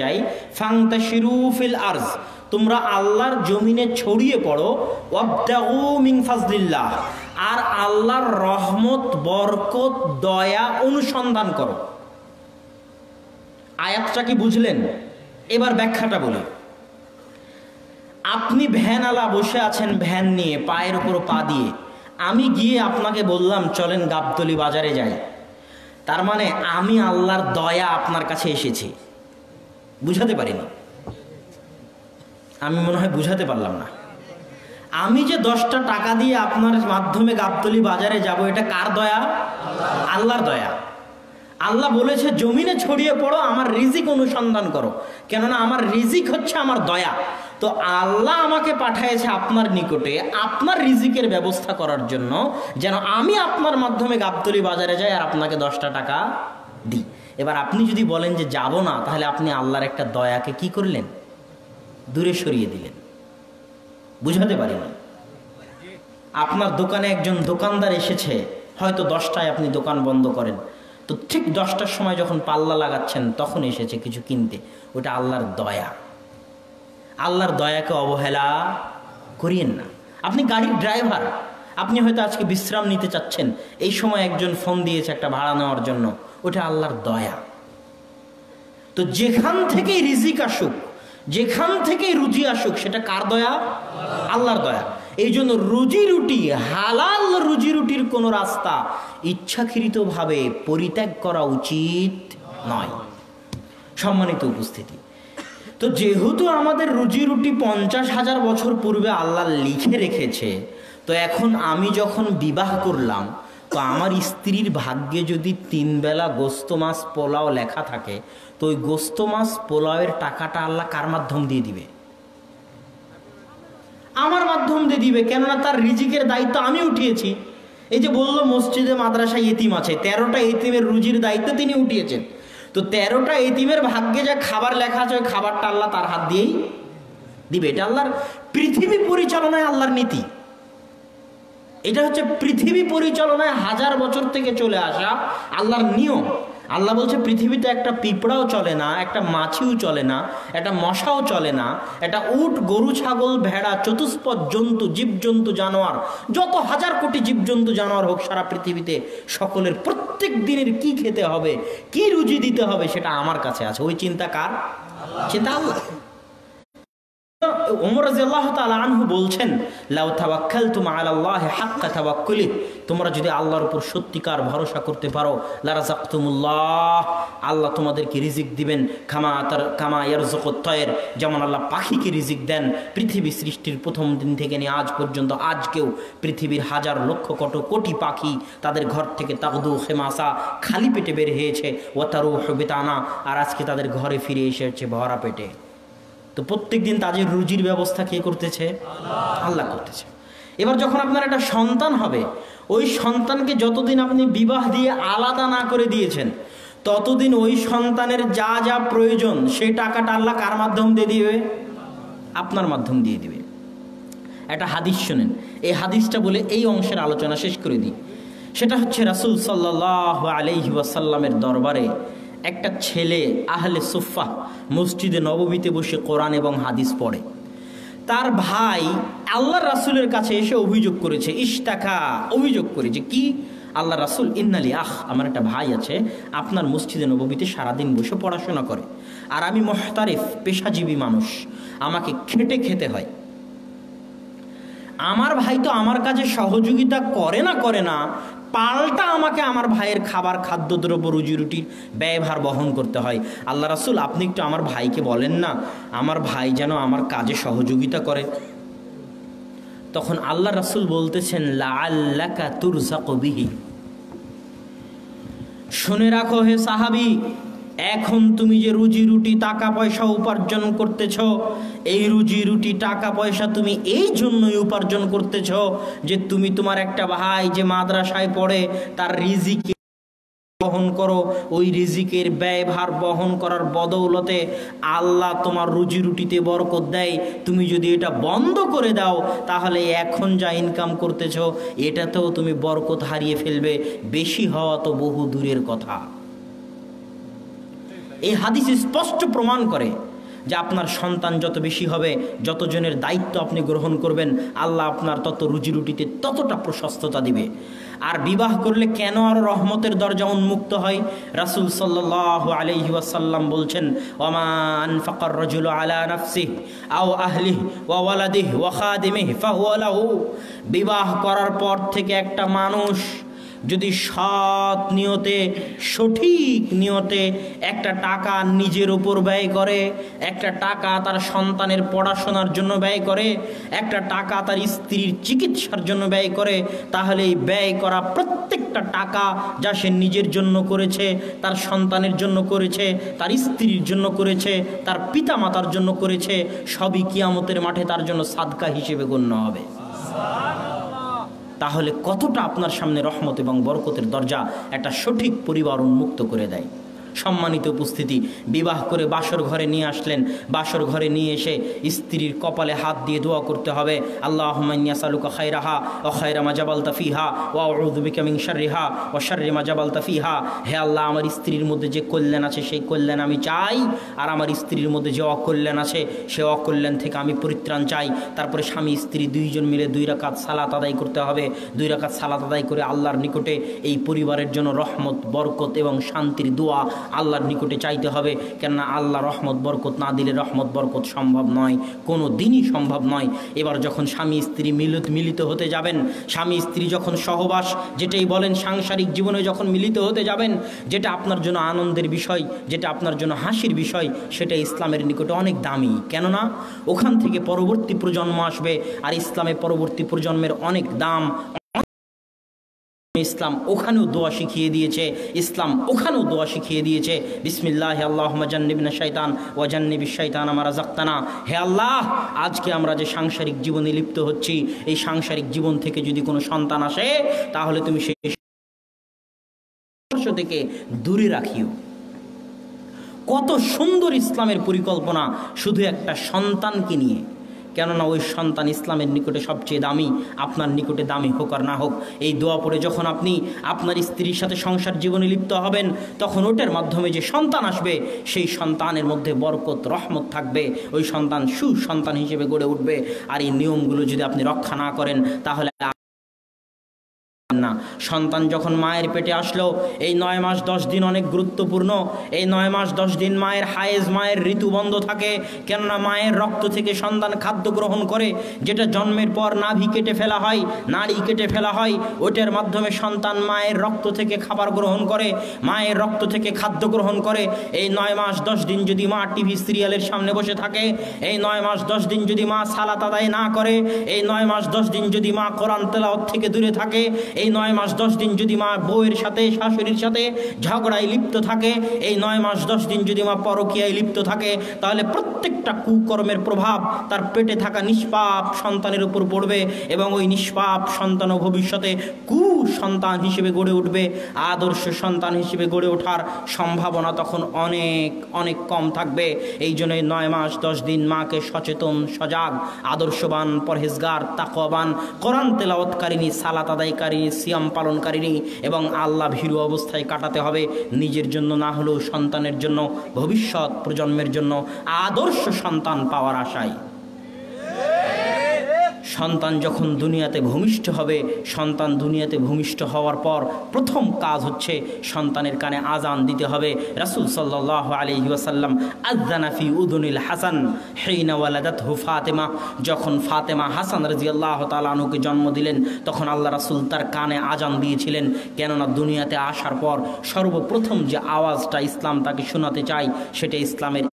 যায় ফাংতা শিরুফিল আরজ তোমরা আল্লাহর জমিনে ছড়িয়ে পড়ো ওয়াবদাগু মিন ফাজলিল্লাহ, আর আল্লাহর রহমত, বরকত, দয়া অনুসন্ধান করো। আয়াতটা কি বুঝলেন? এবার ব্যাখ্যাটা বলি। আপনি ভ্যান আলা বসে আছেন ভ্যান নিয়ে, পায়ের উপর পা দিয়ে। আমি গিয়ে আপনাকে বললাম, চলেন গাবতলি বাজারে যাই। তার মানে আমি আল্লাহর দয়া আপনার কাছে এসেছি। বুঝাতে পারিনি। আমি মনে হয় বুঝাতে পারলাম না। আমি যে দশটা টাকা দিয়ে আপনার মাধ্যমে গাবতলি বাজারে যাব, এটা কার দয়া? আল্লাহর দয়া। আল্লাহ বলেছে, জমিনে ছড়িয়ে পড়ো, আমার রিজিক অনুসন্ধান করো। কেননা আমার রিজিক হচ্ছে আমার দয়া। তো আল্লাহ আমাকে পাঠিয়েছে আপনার নিকটে আপনার রিজিকের ব্যবস্থা করার জন্য, যেন আমি আপনার মাধ্যমে গাবতলি বাজারে যাই আর আপনাকে দশটা টাকা দিই। এবার আপনি যদি বলেন যে, যাব না, তাহলে আপনি আল্লাহর একটা দয়াকে কি করলেন? দূরে সরিয়ে দিলেন। বুঝাতে পারিনি আপনার দোকানে একজন দোকানদার এসেছে, হয়তো দশটায় আপনি দোকান বন্ধ করেন। তো ঠিক দশটার সময় যখন পাল্লা লাগাচ্ছেন, তখন এসেছে কিছু কিনতে। ওটা আল্লাহর দয়া। আল্লাহর দয়াকে অবহেলা করিয়েন না। আপনি গাড়ির ড্রাইভার। আপনি হয়তো আজকে বিশ্রাম নিতে চাচ্ছেন। এই সময় একজন ফোন দিয়েছে একটা ভাড়া নেওয়ার জন্য। ওটা আল্লাহর দয়া। তো যেখান থেকেই রিজিক আসুক যেখান থেকেই রুজি আসুক, সেটা কার দয়া? আল্লাহর দয়া। এই জন্য রুজি রুটি, হালাল রুজি রুটির কোনো রাস্তা ইচ্ছাকৃতভাবে পরিত্যাগ করা উচিত নয়। সম্মানিত উপস্থিতি, তো যেহেতু আমাদের রুজি রুটি পঞ্চাশ হাজার বছর পূর্বে আল্লাহ লিখে রেখেছে, তো এখন আমি যখন বিবাহ করলাম তো আমার স্ত্রীর ভাগ্যে যদি তিন বেলা গোস্ত মাছ পোলাও লেখা থাকে, তো ওই গোস্ত মাছ পোলাওয়ের টাকাটা আল্লাহ কার মাধ্যম দিয়ে দিবে? আমার মাধ্যম দিয়ে দিবে, কেননা তার রিজিকের দায়িত্ব আমি উঠিয়েছি। এই যে বলল মসজিদে মাদ্রাসা এতিম আছে, তেরোটা এতিমের রুজির দায়িত্ব তিনি উঠিয়েছেন। তো তেরোটা এতিমের ভাগ্যে যা খাবার লেখা আছে, ওই খাবারটা আল্লাহ তার হাত দিয়েই দিবে। এটা আল্লাহর পৃথিবী পরিচালনায় আল্লাহর নীতি। এটা হচ্ছে পৃথিবী পরিচালনায় হাজার বছর থেকে চলে আসা আল্লাহর নিয়ম। আল্লাহ বলছে, পৃথিবীতে একটা পিঁপড়াও চলে না, একটা মাছিও চলে না, একটা মশাও চলে না, একটা উট, গরু, ছাগল, ভেড়া, চতুষ্পদ জন্তু, জীবজন্তু, জানোয়ার, যত হাজার কোটি জীবজন্তু, জানোয়ার হোক, সারা পৃথিবীতে সকলের প্রত্যেক দিনের কি খেতে হবে, কি রুজি দিতে হবে, সেটা আমার কাছে আছে। ওই চিন্তা কার? চিন্তা আল্লাহ আনহু বলছেন হাক্কা তোমরা যদি আল্লাহর উপর সত্যিকার ভরসা করতে পারো, লারাযাকতুমুল্লাহ, আল্লাহ তোমাদেরকে রিজিক দিবেন খামা তার, কামা তয়ের যেমন আল্লাহ পাখিকে রিজিক দেন, পৃথিবী সৃষ্টির প্রথম দিন থেকে নিয়ে আজ পর্যন্ত আজকেও পৃথিবীর হাজার লক্ষ কত কোটি পাখি তাদের ঘর থেকে তাগদু খেমাসা খালি পেটে বের হয়েছে ওয়াতারু বেতানা, আর আজকে তাদের ঘরে ফিরে এসেছে ভরা পেটে। তো প্রত্যেক দিন তাদের রুজির ব্যবস্থা কে করতেছে? আল্লাহ করতেছে। এবার যখন আপনার একটা সন্তান হবে, ওই সন্তানকে যতদিন আপনি বিবাহ দিয়ে আলাদা না করে দিয়েছেন, ততদিন ওই সন্তানের যা যা প্রয়োজন, সেই টাকাটা আল্লাহ কার মাধ্যম দিয়ে দিবে? আপনার মাধ্যম দিয়ে দিবে। একটা হাদিস শোনেন। এই হাদিসটা বলে এই অংশের আলোচনা শেষ করে দিই। সেটা হচ্ছে রাসুল সাল্লাহ আলহি ওয়াসাল্লামের দরবারে একটা ছেলে আহলে সুফা মসজিদে নবমীতে বসে কোরআন এবং হাদিস পড়ে। তার ভাই আল্লাহ রাসুলের কাছে এসে অভিযোগ করেছে ইস্তাকা অভিযোগ করেছে কি? আল্লাহ রাসুল, ইন্নালি আহ, আমার একটা ভাই আছে, আপনার মসজিদে নবমীতে সারাদিন বসে পড়াশোনা করে। আর আমি মহতারিফ, পেশাজীবী মানুষ, আমাকে খেটে খেতে হয়। আমার ভাই তো আমার কাছে সহযোগিতা করে না করে না পাল্টা আমাকে আমার ভাইয়ের খাবার খাদ্যদ্রব্য রুজি রুটির ব্যয়ভার বহন করতে হয়। আল্লাহ রাসুল, আপনি একটু আমার ভাইকে বলেন না, আমার ভাই যেন আমার কাজে সহযোগিতা করে। তখন আল্লাহ রাসুল বলতেছেন লাল্লাকা তুরজাকবিহি শুনে রাখো হে সাহাবি এখন তুমি যে রুজি রুটি, টাকা পয়সা উপার্জন করতেছ, এই রুজি রুটি, টাকা পয়সা তুমি এই জন্যই উপার্জন করতেছ যে তুমি তোমার একটা ভাই যে মাদ্রাসায় পড়ে, তার রিজিকে বহন করো। ওই রিজিকের ব্যয়ভার বহন করার বদৌলতে আল্লাহ তোমার রুজি রুটিতে বরকত দেয়। তুমি যদি এটা বন্ধ করে দাও, তাহলে এখন যা ইনকাম করতেছ, এটাতেও তুমি বরকত হারিয়ে ফেলবে। বেশি হওয়া তো বহু দূরের কথা। এই হাদিস স্পষ্ট প্রমাণ করে যে আপনার সন্তান যত বেশি হবে, যতজনের দায়িত্ব আপনি গ্রহণ করবেন, আল্লাহ আপনার তত রুজি রুটিতে ততটা প্রশস্ততা দিবে। আর বিবাহ করলে কেন আর রহমতের দরজা উন্মুক্ত হয়? রাসুল সাল্লাহ আলহি ওয়াসাল্লাম বলছেন ওমান ফকর রজুল আলা নফসিহ আও আহলিহ ওয়া ওয়ালাদিহ ওয়া খাদিমিহ ফাহুয়া লাহু। বিবাহ করার পর থেকে একটা মানুষ যদি সৎ নিয়তে, সঠিক নিয়তে একটা টাকা নিজের উপর ব্যয় করে, একটা টাকা তার সন্তানের পড়াশোনার জন্য ব্যয় করে, একটা টাকা তার স্ত্রীর চিকিৎসার জন্য ব্যয় করে তাহলে এই ব্যয় করা প্রত্যেকটা টাকা যা সে নিজের জন্য করেছে, তার সন্তানের জন্য করেছে, তার স্ত্রীর জন্য করেছে, তার পিতা মাতার জন্য করেছে, সবই কিয়ামতের মাঠে তার জন্য সাদকা হিসেবে গণ্য হবে। তাহলে কতটা আপনার সামনে রহমত এবং বরকতের দরজা একটা সঠিক পরিবার উন্মুক্ত করে দেয়? সম্মানিত উপস্থিতি। বিবাহ করে বাসর ঘরে নিয়ে আসলেন। বাসর ঘরে নিয়ে এসে স্ত্রীর কপালে হাত দিয়ে দোয়া করতে হবে। আল্লাহ সালুকা খাইরাহা ও খায়রা মাজাবাল তাফিহা ও মিং শারিহা ও শার্রি মাজাবাল তাফিহা হে আল্লাহ, আমার স্ত্রীর মধ্যে যে কল্যাণ আছে, সেই কল্যাণ আমি চাই। আর আমার স্ত্রীর মধ্যে যে অকল্যাণ আছে, সে অকল্যাণ থেকে আমি পরিত্রাণ চাই। তারপরে স্বামী, স্ত্রী দুইজন মিলে দুই রাকাত সালাত আদায় করতে হবে। দুই রাকাত সালাত আদায় করে আল্লাহর নিকটে এই পরিবারের জন্য রহমত, বরকত এবং শান্তির দোয়া আল্লাহর নিকটে চাইতে হবে, কেননা আল্লাহ রহমত বরকত না দিলে রহমত বরকত সম্ভব নয়, কোনো দিনই সম্ভব নয়। এবার যখন স্বামী স্ত্রী মিলিত মিলিত হতে যাবেন, স্বামী স্ত্রী যখন সহবাস, যেটাই বলেন সাংসারিক জীবনে যখন মিলিত হতে যাবেন, যেটা আপনার জন্য আনন্দের বিষয়, যেটা আপনার জন্য হাসির বিষয়, সেটা ইসলামের নিকটে অনেক দামি। কেননা ওখান থেকে পরবর্তী প্রজন্ম আসবে, আর ইসলামের পরবর্তী প্রজন্মের অনেক দাম ইসলাম ওখানেও দোয়া শিখিয়ে দিয়েছে, ইসলাম ওখানেও দোয়া শিখিয়ে দিয়েছে। বিসমিল্লাহ আল্লাহ জান্নিবিনা শৈতান ও জান্নিবি শৈতান আমার জাক্তানা হে আল্লাহ, আজকে আমরা যে সাংসারিক জীবনে লিপ্ত হচ্ছি, এই সাংসারিক জীবন থেকে যদি কোনো সন্তান আসে, তাহলে তুমি সেই থেকে দূরে রাখিও। কত সুন্দর ইসলামের পরিকল্পনা শুধু একটা সন্তানকে নিয়ে। কেননা ওই সন্তান ইসলামের নিকটে সবচেয়ে দামি, আপনার নিকটে দামি হোক আর না হোক। এই দোয়া পড়ে যখন আপনি আপনার স্ত্রীর সাথে সংসার জীবনে লিপ্ত হবেন, তখন ওটার মাধ্যমে যে সন্তান আসবে, সেই সন্তানের মধ্যে বরকত, রহমত থাকবে। ওই সন্তান সুসন্তান হিসেবে গড়ে উঠবে। আর এই নিয়মগুলো যদি আপনি রক্ষা না করেন, তাহলে না। সন্তান যখন মায়ের পেটে আসলো, এই নয় মাস দশ দিন অনেক গুরুত্বপূর্ণ। এই নয় মাস দশ দিন মায়ের হায়েজ, মায়ের ঋতু বন্ধ থাকে। কেননা মায়ের রক্ত থেকে সন্তান খাদ্য গ্রহণ করে, যেটা জন্মের পর নাভি কেটে ফেলা হয়, নাড়ি কেটে ফেলা হয় ওটার মাধ্যমে সন্তান মায়ের রক্ত থেকে খাবার গ্রহণ করে, মায়ের রক্ত থেকে খাদ্য গ্রহণ করে। এই নয় মাস দশ দিন যদি মা টিভি সিরিয়ালের সামনে বসে থাকে, এই নয় মাস দশ দিন যদি মা সালাত আদায় না করে, এই নয় মাস দশ দিন যদি মা কোরআন তেলাওয়াত থেকে দূরে থাকে এই নয় মাস দশ দিন যদি মা বউয়ের সাথে, শাশুড়ির সাথে ঝগড়ায় লিপ্ত থাকে, এই নয় মাস দশ দিন যদি মা পরকিয়ায় লিপ্ত থাকে, তাহলে প্রত্যেকটা কুকর্মের প্রভাব তার পেটে থাকা নিষ্পাপ সন্তানের উপর পড়বে এবং ওই নিষ্পাপ সন্তানও ভবিষ্যতে কু সন্তান হিসেবে গড়ে উঠবে। আদর্শ সন্তান হিসেবে গড়ে ওঠার সম্ভাবনা তখন অনেক অনেক কম থাকবে। এই জন্যই নয় মাস দশ দিন মাকে সচেতন, সজাগ, আদর্শবান, পরহেজগার, তাকওয়াবান, কোরআন তেলাওয়াতকারিনী, সালাত আদায়কারিনী সিয়াম পালনকারিনী এবং আল্লাহ ভীরু অবস্থায় কাটাতে হবে নিজের জন্য, না হলেও সন্তানের জন্য, ভবিষ্যৎ প্রজন্মের জন্য আদর্শ সন্তান পাওয়ার আশায়। সন্তান যখন দুনিয়াতে ভূমিষ্ঠ হবে, সন্তান দুনিয়াতে ভূমিষ্ঠ হওয়ার পর প্রথম কাজ হচ্ছে সন্তানের কানে আজান দিতে হবে। রাসুল সাল্লাহ আলহি ওয়াসাল্লাম আজানাফি উদুনিল হাসান হেইনা ওয়ালাদাত হু ফাতেমা। যখন ফাতেমা হাসান রাজি আল্লাহ তালুকে জন্ম দিলেন, তখন আল্লাহ রাসুল তার কানে আজান দিয়েছিলেন। কেননা দুনিয়াতে আসার পর সর্বপ্রথম যে আওয়াজটা ইসলাম তাকে শোনাতে চায়, সেটা ইসলামের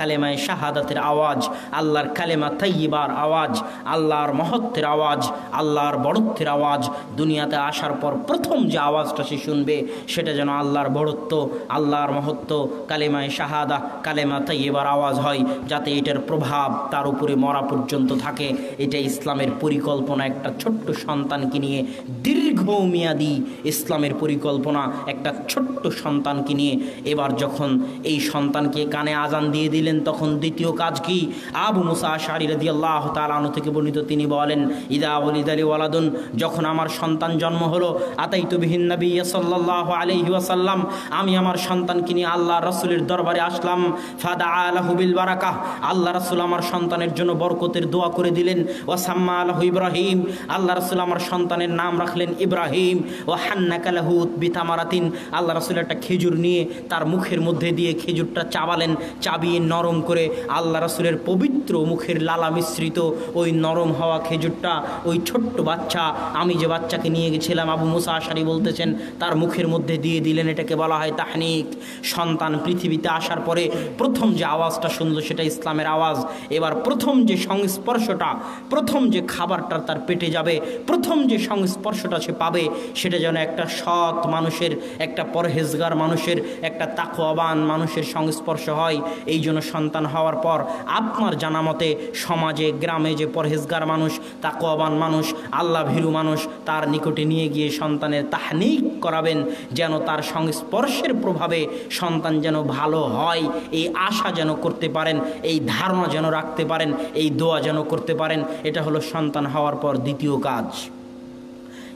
কালেমায় শাহাদাতের আওয়াজ, আল্লাহর কালেমা তৈবার আওয়াজ, আল্লাহর মহত্বের আওয়াজ, আল্লাহর বড়ত্বের আওয়াজ, দুনিয়াতে আসার পর প্রথম যে আওয়াজটা সে শুনবে সেটা যেন আল্লাহর বড়ত্ব, আল্লাহর মহত্ব, কালেমায় শাহাদা, কালেমা তৈবার আওয়াজ হয়, যাতে এটার প্রভাব তার উপরে মরা পর্যন্ত থাকে। এটা ইসলামের পরিকল্পনা একটা ছোট্ট সন্তানকে নিয়ে, দীর্ঘমেয়াদী ইসলামের পরিকল্পনা একটা ছোট্ট সন্তানকে নিয়ে, এবার যখন এই সন্তানকে কানে আজান দিয়ে দিলেন তখন দ্বিতীয় কাজ কি? আবু মুসা শারি রাদি আল্লাহ তালানো থেকে বর্ণিত তিনি বলেন, ইদা আবলিদ আলী ওয়ালাদুন, যখন আমার সন্তান জন্ম হলো আতাই তুবিহীন নবী সাল্লাহ আলহি ওয়াসাল্লাম, আমি আমার সন্তানকে নিয়ে আল্লাহ রসুলের দরবারে আসলাম। ফাদা আলহুবিল বারাকাহ আল্লাহ রসুল আমার সন্তানের জন্য বরকতের দোয়া করে দিলেন। ও সাম্মা আলহ ইব্রাহিম, আল্লাহ রসুল আমার সন্তানের নাম রাখলেন ইব্রাহিম। ও হান্না কালাহুত বিতামারাতিন, আল্লাহ রসুল একটা খেজুর নিয়ে তার মুখের মধ্যে দিয়ে খেজুরটা চাবালেন, চাবিয়ে নরম করে আল্লাহ রসুলের পবিত্র মুখের লালা মিশ্রিত ওই নরম হওয়া খেজুরটা, ওই ছোট্ট বাচ্চা, আমি যে বাচ্চাকে নিয়ে গেছিলাম, আবু মুসা আশারি বলতেছেন, তার মুখের মধ্যে দিয়ে দিলেন এটাকে বলা হয় তাহনিক। সন্তান পৃথিবীতে আসার পরে প্রথম যে আওয়াজটা শুনলো সেটা ইসলামের আওয়াজ। এবার প্রথম যে সংস্পর্শটা, প্রথম যে খাবারটা তার পেটে যাবে, প্রথম যে সংস্পর্শটা সে পাবে, সেটা যেন একটা সৎ মানুষের, একটা পরহেজগার মানুষের, একটা তাকোয়াবান মানুষের সংস্পর্শ হয়। এই জন্য সন্তান হওয়ার পর আপনার জানা মতে সমাজে, গ্রামে যে পরহেজগার মানুষ তাকোয়াবান মানুষ, আল্লাহ ভীরু মানুষ, তার নিকটে নিয়ে গিয়ে সন্তানের তাহনিক করাবেন, যেন তার সংস্পর্শের প্রভাবে সন্তান যেন ভালো হয়, এই আশা যেন করতে পারেন, এই ধারণা যেন রাখতে পারেন, এই দোয়া যেন করতে পারেন, এটা হলো সন্তান হওয়ার পর দ্বিতীয় কাজ।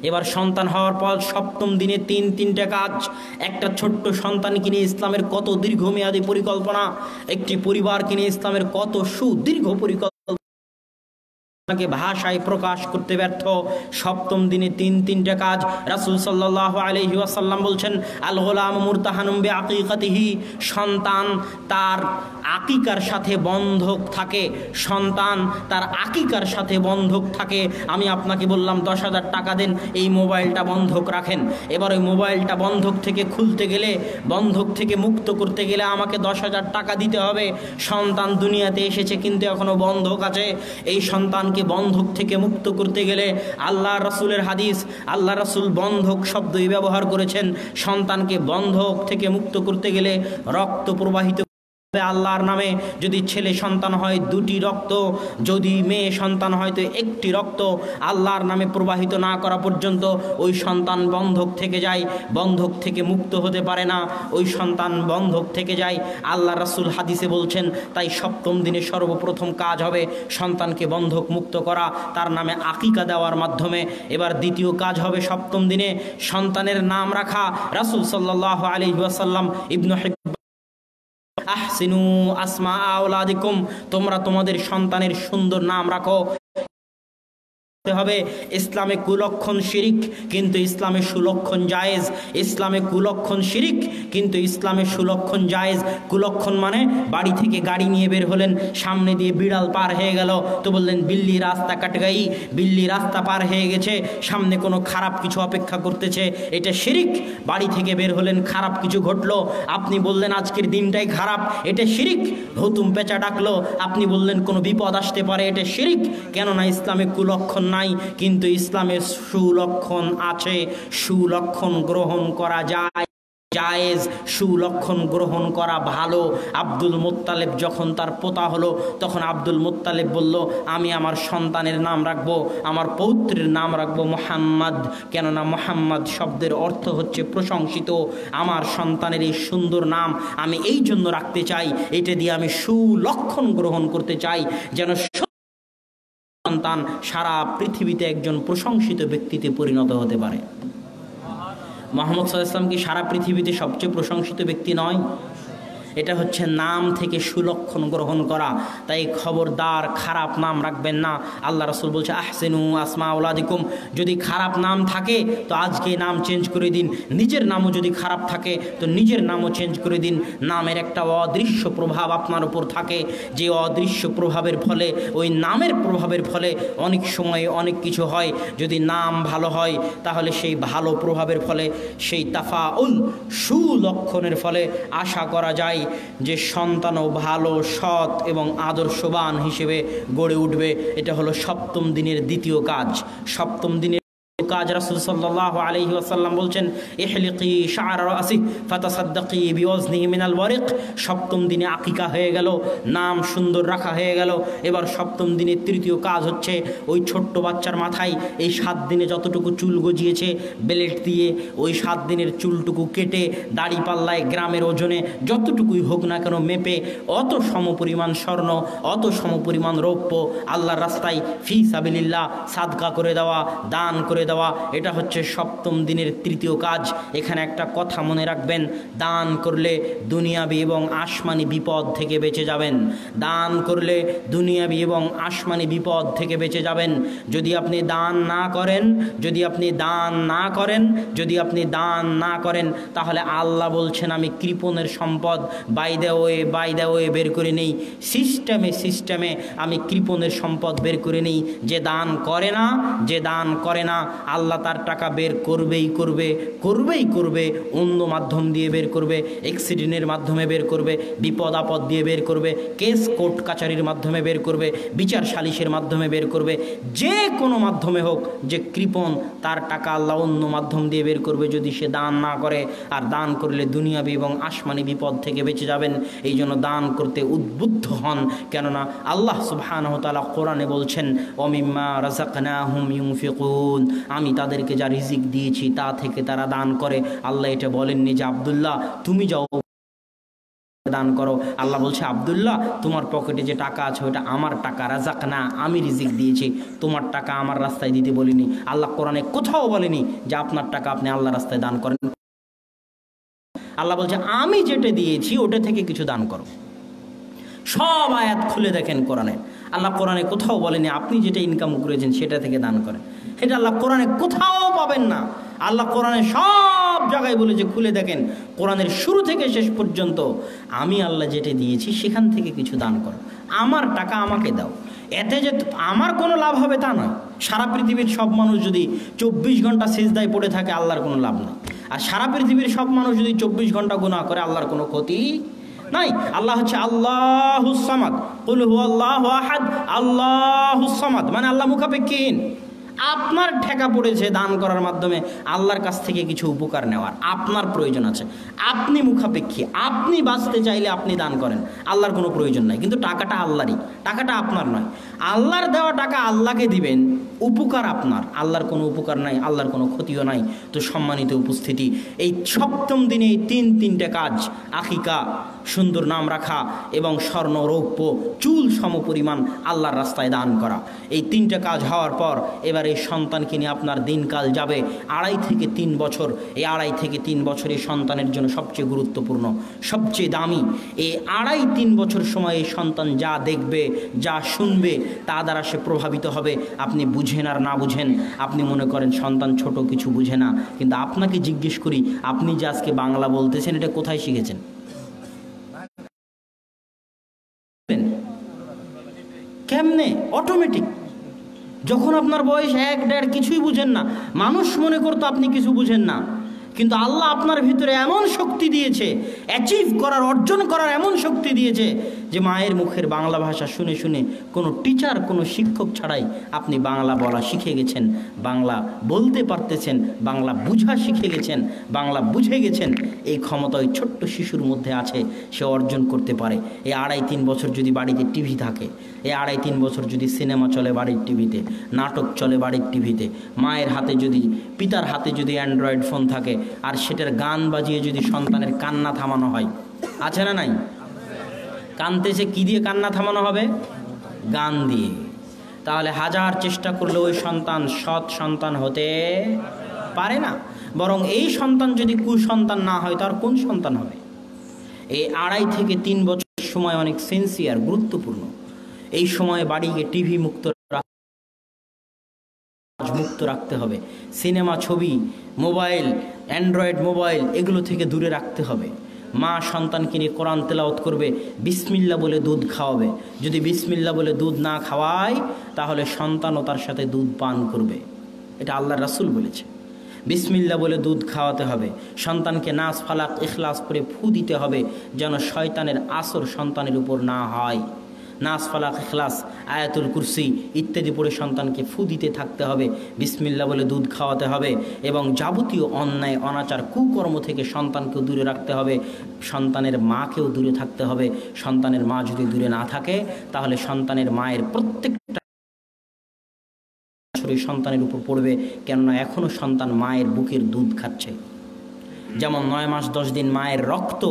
এবার সন্তান হওয়ার পর সপ্তম দিনে তিন তিনটা কাজ। একটা ছোট্ট সন্তান কিনে ইসলামের কত দীর্ঘমেয়াদী পরিকল্পনা, একটি পরিবার কিনে ইসলামের কত সুদীর্ঘ পরিকল্পনা। আপনাকে ভাষায় প্রকাশ করতে ব্যর্থ। সপ্তম দিনে তিন তিনটা কাজ রাসুল সাল্লাহ আলহি আসাল্লাম বলছেন আল গোলাম মুরতাহানুম্বে আকিকাতিহি সন্তান তার আকিকার সাথে বন্ধক থাকে। সন্তান তার আকিকার সাথে বন্ধক থাকে। আমি আপনাকে বললাম, দশ হাজার টাকা দেন, এই মোবাইলটা বন্ধক রাখেন। এবার ওই মোবাইলটা বন্ধক থেকে খুলতে গেলে, বন্ধক থেকে মুক্ত করতে গেলে আমাকে দশ হাজার টাকা দিতে হবে। সন্তান দুনিয়াতে এসেছে, কিন্তু এখনও বন্ধক আছে। এই সন্তান সন্তানকে বন্ধক থেকে মুক্ত করতে গেলে আল্লাহ রসুলের হাদিস আল্লাহ রসুল বন্ধক শব্দই ব্যবহার করেছেন। সন্তানকে বন্ধক থেকে মুক্ত করতে গেলে রক্ত প্রবাহিত আল্লাহর নামে যদি ছেলে সন্তান হয় দুটি রক্ত, যদি মেয়ে সন্তান হয় তো একটি রক্ত। আল্লাহর নামে প্রবাহিত না করা পর্যন্ত ওই সন্তান বন্ধক থেকে যায়, বন্ধক থেকে মুক্ত হতে পারে না। ওই সন্তান বন্ধক থেকে যায়। আল্লাহ রাসুল হাদিসে বলছেন, তাই সপ্তম দিনে সর্বপ্রথম কাজ হবে সন্তানকে বন্ধক মুক্ত করা, তার নামে আকিকা দেওয়ার মাধ্যমে। এবার দ্বিতীয় কাজ হবে সপ্তম দিনে সন্তানের নাম রাখা। রাসুল সাল্লাহ আলী ওয়াসাল্লাম ইবনু আহসিনু আসমা আওলাদিকুম তোমরা তোমাদের সন্তানের সুন্দর নাম রাখো। হবে। ইসলামে কুলক্ষণ শিরিক, কিন্তু ইসলামে সুলক্ষণ জায়েজ। ইসলামে কুলক্ষণ শিরিক, কিন্তু ইসলামে সুলক্ষণ জায়েজ। কুলক্ষণ মানে বাড়ি থেকে গাড়ি নিয়ে বের হলেন, সামনে দিয়ে বিড়াল পার হয়ে গেল। তো বললেন, বিল্লি রাস্তা কাটগাই বিল্লি রাস্তা পার হয়ে গেছে, সামনে কোনো খারাপ কিছু অপেক্ষা করতেছে। এটা শিরিক, বাড়ি থেকে বের হলেন, খারাপ কিছু ঘটলো। আপনি বললেন, আজকের দিনটাই খারাপ, এটা শিরিক। হুতুম পেঁচা ডাকলো, আপনি বললেন, কোনো বিপদ আসতে পারে, এটা শিরিক। কেননা ইসলামে কুলক্ষণ নাই, কিন্তু ইসলামের সুলক্ষণ আছে। সুলক্ষণ গ্রহণ করা যায়, জায়েজ সুলক্ষণ গ্রহণ করা ভালো। আব্দুল মোত্তালেব যখন তার পোতা হলো, তখন আব্দুল মোত্তালেব বলল, আমি আমার সন্তানের নাম রাখব, আমার পৌত্রের নাম রাখব মোহাম্মদ। কেননা মোহাম্মদ শব্দের অর্থ হচ্ছে প্রশংসিত। আমার সন্তানের এই সুন্দর নাম আমি এই জন্য রাখতে চাই, এটা দিয়ে আমি সুলক্ষণ গ্রহণ করতে চাই, যেন সন্তান সারা পৃথিবীতে একজন প্রশংসিত ব্যক্তিতে পরিণত হতে পারে। মোহাম্মদ সাল্লাহ ইসলাম কি সারা পৃথিবীতে সবচেয়ে প্রশংসিত ব্যক্তি নয়? এটা হচ্ছে নাম থেকে সুলক্ষণ গ্রহণ করা। তাই খবরদার খারাপ নাম রাখবেন না। আল্লাহ রসুল বলছে, আহসেনু আসমা উলাদিকুম। যদি খারাপ নাম থাকে, তো আজকে নাম চেঞ্জ করে দিন। নিজের নামও যদি খারাপ থাকে, তো নিজের নামও চেঞ্জ করে দিন। নামের একটা অদৃশ্য প্রভাব আপনার উপর থাকে। যে অদৃশ্য প্রভাবের ফলে, ওই নামের প্রভাবের ফলে অনেক সময় অনেক কিছু হয়। যদি নাম ভালো হয়, তাহলে সেই ভালো প্রভাবের ফলে, সেই তাফাউল সুলক্ষণের ফলে আশা করা যায়। যে সন্তানও ভালো, সৎ এবং আদর্শবান হিসেবে গড়ে উঠবে। এটা হলো সপ্তম দিনের দ্বিতীয় কাজ। সপ্তম দিনের কাজ রাসূল সাল্লাল্লাহু আলাইহি ওয়াসাল্লাম বলছেন, ইহলিকি শাআর রাসি ফাতাসাদ্দাকি বিওয়াজনিহি মিনাল ওয়ারিক। সপ্তম দিনে আকিকা হয়ে গেল, নাম সুন্দর রাখা হয়ে গেল। এবার সপ্তম দিনের তৃতীয় কাজ হচ্ছে, ওই ছোট্ট বাচ্চার মাথায় এই সাত দিনে যতটুকু চুল গজিয়েছে, বেলেট দিয়ে ওই সাত দিনের চুলটুকু কেটে দাড়ি পাল্লায় গ্রামের ওজনে যতটুকুই হোক না কেন মেপে, অত সমপরিমাণ স্বর্ণ, অত সমপরিমাণ রৌপ্য আল্লাহর রাস্তায় ফি সাবিলিল্লাহ সাদকা করে দেওয়া, দান করে দেওয়া, এটা হচ্ছে সপ্তম দিনের তৃতীয় কাজ। এখানে একটা কথা মনে রাখবেন, দান করলে দুনিয়াবি এবং আসমানি বিপদ থেকে বেঁচে যাবেন। দান করলে দুনিয়াবি এবং আসমানি বিপদ থেকে বেঁচে যাবেন। যদি আপনি দান না করেন, যদি আপনি দান না করেন, যদি আপনি দান না করেন, তাহলে আল্লাহ বলছেন, আমি কৃপণের সম্পদ বাই দেওয়ে বাই দেওয়ে বের করে নেই। সিস্টেমে সিস্টেমে আমি কৃপণের সম্পদ বের করে নেই। যে দান করে না, যে দান করে না আল্লাহ তার টাকা বের করবেই করবে করবেই করবে, অন্য মাধ্যম দিয়ে বের করবে এক্সিডেন্টের মাধ্যমে বের করবে, বিপদ আপদ দিয়ে বের করবে কেস কোর্ট কাচারির মাধ্যমে বের করবে, বিচার সালিশের মাধ্যমে বের করবে, যে কোনো মাধ্যমে হোক, যে কৃপণ তার টাকা আল্লাহ অন্য মাধ্যম দিয়ে বের করবে যদি সে দান না করে, আর দান করলে দুনিয়াবি এবং আসমানি বিপদ থেকে বেঁচে যাবেন, এই জন্য দান করতে উদ্বুদ্ধ হন, কেননা আল্লাহ সুবহানাহু ওয়া তাআলা কোরআনে বলছেন অমিম্মা রাযাকনাহুম ইউনফিকুন। আমি তাদেরকে যা রিজিক দিয়েছি তা থেকে তারা দান করে। আল্লাহ এটা বলেননি যে, আবদুল্লাহ, তুমি যাও, দান করো। আল্লাহ বলছে, আব্দুল্লাহ, তোমার পকেটে যে টাকা আছে ওটা আমার টাকা, রাজাক না, আমি রিজিক দিয়েছি। তোমার টাকা আমার রাস্তায় দিতে বলিনি। আল্লাহ কোরআনে কোথাও বলেনি যে, আপনার টাকা আপনি আল্লাহ রাস্তায় দান করেন। আল্লাহ বলছে, আমি যেটা দিয়েছি, ওটা থেকে কিছু দান করো। সব আয়াত খুলে দেখেন কোরআনে। আল্লাহ কোরআনে কোথাও বলেনি, আপনি যেটা ইনকাম করেছেন, সেটা থেকে দান করেন। এটা আল্লাহ কোরআনে কোথাও পাবেন না। আল্লাহ কোরআনে সব জায়গায় বলেছে, খুলে দেখেন, কোরআনের শুরু থেকে শেষ পর্যন্ত আমি আল্লাহ যেটা দিয়েছি সেখান থেকে কিছু দান করো। আমার টাকা আমাকে দাও। এতে যে আমার কোনো লাভ হবে তা নয়। সারা পৃথিবীর সব মানুষ যদি চব্বিশ ঘণ্টা সেজদায় পড়ে থাকে, আল্লাহর কোনো লাভ নেই। আর সারা পৃথিবীর সব মানুষ যদি চব্বিশ ঘণ্টা গুণা করে, আল্লাহর কোনো ক্ষতি নাই। আল্লাহ হচ্ছে আল্লাহ আহাদ। আল্লাহুসামাদ মানে আল্লাহ মুখাপেক্ষীহীন। আপনার ঠেকা পড়েছে দান করার মাধ্যমে আল্লাহর কাছ থেকে কিছু উপকার নেওয়ার। আপনার প্রয়োজন আছে। আপনি মুখাপেক্ষী। আপনি বাঁচতে চাইলে আপনি দান করেন। আল্লাহর কোনো প্রয়োজন নাই। কিন্তু টাকাটা আল্লাহরই। টাকাটা আপনার নয়। আল্লাহর দেওয়া টাকা আল্লাহকে দিবেন। উপকার আপনার। আল্লাহর কোনো উপকার নাই, আল্লাহর কোনো ক্ষতিও নাই। তো সম্মানিত উপস্থিতি, এই সপ্তম দিনে এই তিন তিনটে কাজ আকিকা সুন্দর নাম রাখা এবং স্বর্ণ, রৌপ্য, চুল সমপরিমাণ আল্লাহর রাস্তায় দান করা। এই তিনটা কাজ হওয়ার পর এবার এই সন্তানকে নিয়ে আপনার দিনকাল যাবে। আড়াই থেকে তিন বছর। এই আড়াই থেকে তিন বছর এই সন্তানের জন্য সবচেয়ে গুরুত্বপূর্ণ, সবচেয়ে দামি। এই আড়াই তিন বছর সময় এই সন্তান যা দেখবে, যা শুনবে, তা দ্বারা সে প্রভাবিত হবে। আপনি বুঝেন আর না বুঝেন, আপনি মনে করেন সন্তান ছোট কিছু বুঝে না। কিন্তু আপনাকে জিজ্ঞেস করি, আপনি যে আজকে বাংলা বলতেছেন, এটা কোথায় শিখেছেন? কেমনে? অটোমেটিক। যখন আপনার বয়স এক, দেড় কিছুই বুঝেন না, মানুষ মনে করতো আপনি কিছু বুঝেন না। কিন্তু আল্লাহ আপনার ভিতরে এমন শক্তি দিয়েছে অ্যাচিভ করার, অর্জন করার এমন শক্তি দিয়েছে যে মায়ের মুখের বাংলা ভাষা শুনে শুনে কোনো টিচার কোনো শিক্ষক ছাড়াই আপনি বাংলা বলা শিখে গেছেন, বাংলা বলতে পারতেছেন, বাংলা বুঝা শিখে গেছেন, বাংলা বুঝে গেছেন। এই ক্ষমতা ওই ছোট্ট শিশুর মধ্যে আছে, সে অর্জন করতে পারে। এই আড়াই তিন বছর যদি বাড়িতে টিভি থাকে এই আড়াই তিন বছর যদি সিনেমা চলে বাড়ির টিভিতে, নাটক চলে বাড়ির টিভিতে, মায়ের হাতে যদি, পিতার হাতে যদি অ্যান্ড্রয়েড ফোন থাকে আর সেটার গান বাজিয়ে যদি সন্তানের কান্না থামানো হয়। আছে না নাই? কানতেছে কি দিয়ে কান্না থামানো হবে? গান দিয়ে। তাহলে হাজার চেষ্টা করলে ওই সন্তান সৎ সন্তান হতে পারে না। বরং এই সন্তান যদি কুসন্তান না হয়, তার কোন সন্তান হবে? এই আড়াই থেকে তিন বছর সময় অনেক সেন্সিয়ার গুরুত্বপূর্ণ। এই সময়ে বাড়িকে টিভি মুক্ত মুক্ত রাখতে হবে। সিনেমা, ছবি, মোবাইল অ্যান্ড্রয়েড মোবাইল এগুলো থেকে দূরে রাখতে হবে। মা সন্তানকে নিয়ে কোরআন তেলাওত করবে, বিসমিল্লা বলে দুধ খাওয়াবে। যদি বিসমিল্লা বলে দুধ না খাওয়ায়, তাহলে সন্তানও তার সাথে দুধ পান করবে। এটা আল্লাহ রাসূল বলেছে। বিসমিল্লা বলে দুধ খাওয়াতে হবে। সন্তানকে নাচ ফালাক, ইখলাস করে ফু দিতে হবে যেন শয়তানের আসর সন্তানের উপর না হয়। নাচ ফালাক, ইখলাস, আয়াতুল কুরসি ইত্যাদি পড়ে সন্তানকে ফু দিতে থাকতে হবে, বিসমিল্লা বলে দুধ খাওয়াতে হবে এবং যাবতীয় অন্যায়, অনাচার, কুকর্ম থেকে সন্তানকেও দূরে রাখতে হবে, সন্তানের মাকেও দূরে থাকতে হবে, সন্তানের মা যদি দূরে না থাকে, তাহলে সন্তানের মায়ের প্রত্যেকটা সন্তানের উপর পড়বে, কেননা এখনও সন্তান মায়ের বুকের দুধ খাচ্ছে। যেমন নয় মাস, দশ দিন মায়ের রক্ত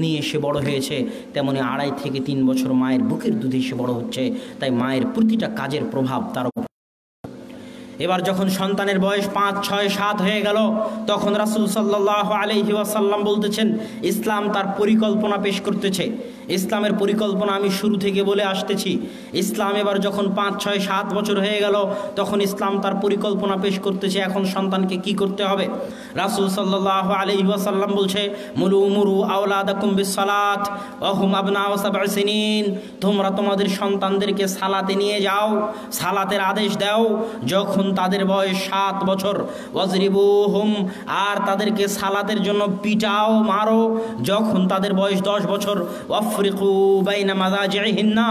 নিয়ে সে বড় হয়েছে, তেমনি আড়াই থেকে তিন বছর মায়ের বুকের দুধে সে বড় হচ্ছে। তাই মায়ের প্রতিটা কাজের প্রভাব তার এবার যখন সন্তানের বয়স পাঁচ, ছয়, সাত হয়ে গেল, তখন রাসুল সাল্লাহ আলহি ওয়াসাল্লাম বলতেছেন, ইসলাম তার পরিকল্পনা পেশ করতেছে। ইসলামের পরিকল্পনা আমি শুরু থেকে বলে আসতেছি। ইসলাম এবার যখন পাঁচ, ছয়, সাত বছর হয়ে গেল, তখন ইসলাম তার পরিকল্পনা পেশ করতেছে। এখন সন্তানকে কি করতে হবে? রাসুল সাল্লাহ আলহি ওয়াসাল্লাম বলছে মুরু মুরু আউলাদাকুম বিসালাত আবনা তোমরা তোমাদের সন্তানদেরকে সালাতে নিয়ে যাও, সালাতের আদেশ দাও। যখন তাদের বয়স সাত বছর ওয়াজরিবু হুম আর তাদেরকে সালাতের জন্য পিটাও, মারো। যখন তাদের বয়স দশ বছর ওয়াফরিকু বাইনা মাজাজিহিন্না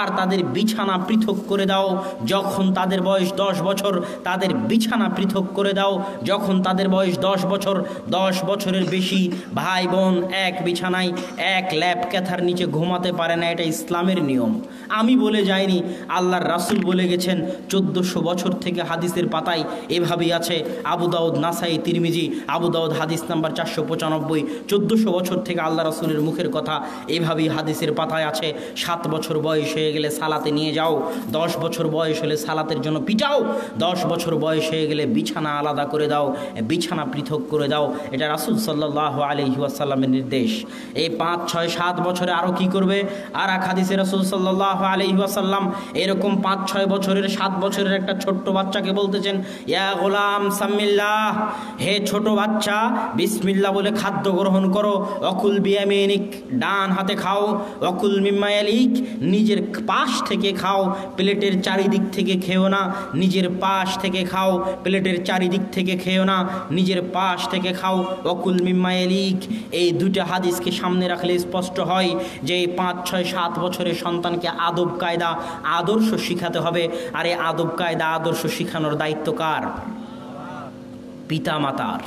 আর তাদের বিছানা পৃথক করে দাও। যখন তাদের বয়স দশ বছর, তাদের বিছানা পৃথক করে দাও। যখন তাদের বয়স দশ বছর, দশ বছরের বেশি ভাই বোন এক বিছানায় এক ল্যাপ ক্যাথার নিচে ঘুমাতে পারে না, এটা ইসলামের নিয়ম। আমি বলে যাইনি, আল্লাহর রাসূল বলে গেছেন, চোদ্দোশো বছর থেকে হাদিসের পাতায় এভাবেই আছে। আবু দাউদ, নাসাই, তিরমিজি, আবু দাউদ, হাদিস নাম্বার চারশো পঁচানব্বই। চোদ্দোশো বছর থেকে আল্লাহ রাসূলের মুখের কথা এভাবেই হাদিসের পাতায় আছে, সাত বছর বয়স হয়ে গেলে সালাতে নিয়ে যাও, দশ বছর বয়স হলে সালাতের জন্য পিটাও, দশ বছর বয়স হয়ে গেলে বিছানা আলাদা করে দাও, বিছানা পৃথক করে দাও, এটা রাসুল সাল্লাহ আলহি আসাল্লামের নির্দেশ। এই পাঁচ, ছয়, সাত বছরে আরও কি করবে? আর এক হাদিসে রাসুল সাল্লাহ আলহি আসাল্লাম এরকম পাঁচ, ছয় বছরের, সাত বছরের একটা ছোট্ট বাচ্চাকে বলতেছেন, ইয়া গোলাম সাম্মিল্লাহ, হে ছোট বাচ্চা বিসমিল্লা বলে খাদ্য গ্রহণ করো, অকুল বিয়ামিনিক, ডান হাতে খাও অকুল মিম্মায়ালিক নিজের পাশ থেকে খাও, প্লেটের চারিদিক থেকে খেও না, নিজের পাশ থেকে খাও, প্লেটের চারিদিক থেকে খেও না, নিজের পাশ থেকে খাও, অকুল মিম্মায়ালিক এই দুইটা হাদিসকে সামনে রাখলে স্পষ্ট হয় যে পাঁচ, ছয়, সাত বছরের সন্তানকে আদব কায়দা, আদর্শ শিখাতে হবে। আর এই আদব কায়দা, আদর্শ শিখানোর দায়িত্ব কার? পিতা মাতার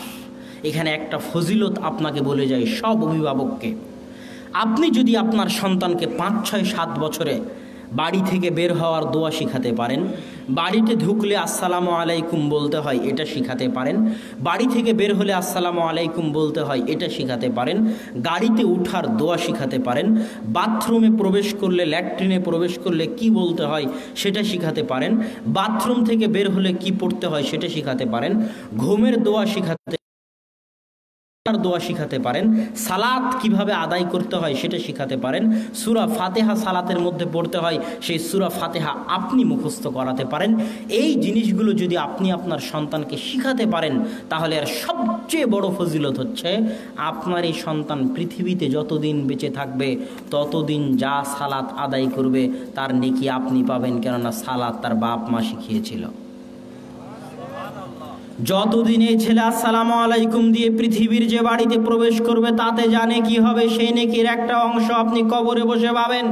এখানে একটা ফজিলত আপনাকে বলে যায় সব অভিভাবককে। আপনি যদি আপনার সন্তানকে পাঁচ, ছয়, সাত বছরে বাড়ি থেকে বের হওয়ার দোয়া শিখাতে পারেন, বাড়িতে ঢুকলে আসসালামু আলাইকুম বলতে হয়, এটা শিখাতে পারেন, বাড়ি থেকে বের হলে আসসালামু আলাইকুম বলতে হয়, এটা শিখাতে পারেন, গাড়িতে উঠার দোয়া শিখাতে পারেন, বাথরুমে প্রবেশ করলে, ল্যাট্রিনে প্রবেশ করলে কি বলতে হয় সেটা শিখাতে পারেন, বাথরুম থেকে বের হলে কি পড়তে হয় সেটা শিখাতে পারেন, ঘুমের দোয়া শিখাতে দোয়া শিখাতে পারেন। সালাত কীভাবে আদায় করতে হয় সেটা শিখাতে পারেন। সুরা ফাতেহা সালাতের মধ্যে পড়তে হয়, সেই সুরা ফাতেহা আপনি মুখস্থ করাতে পারেন। এই জিনিসগুলো যদি আপনি আপনার সন্তানকে শিখাতে পারেন, তাহলে আর সবচেয়ে বড় ফজিলত হচ্ছে, আপনার এই সন্তান পৃথিবীতে যতদিন বেঁচে থাকবে, ততদিন যা সালাত আদায় করবে, তার নেকি আপনি পাবেন। কেননা সালাত তার বাপ মা শিখিয়েছিল। যতদিন এই ছেলে আসসালাম আলাইকুম দিয়ে পৃথিবীর যে বাড়িতে প্রবেশ করবে, তাতে জানে কি হবে? সেই নেকির একটা অংশ আপনি কবরে বসে পাবেন।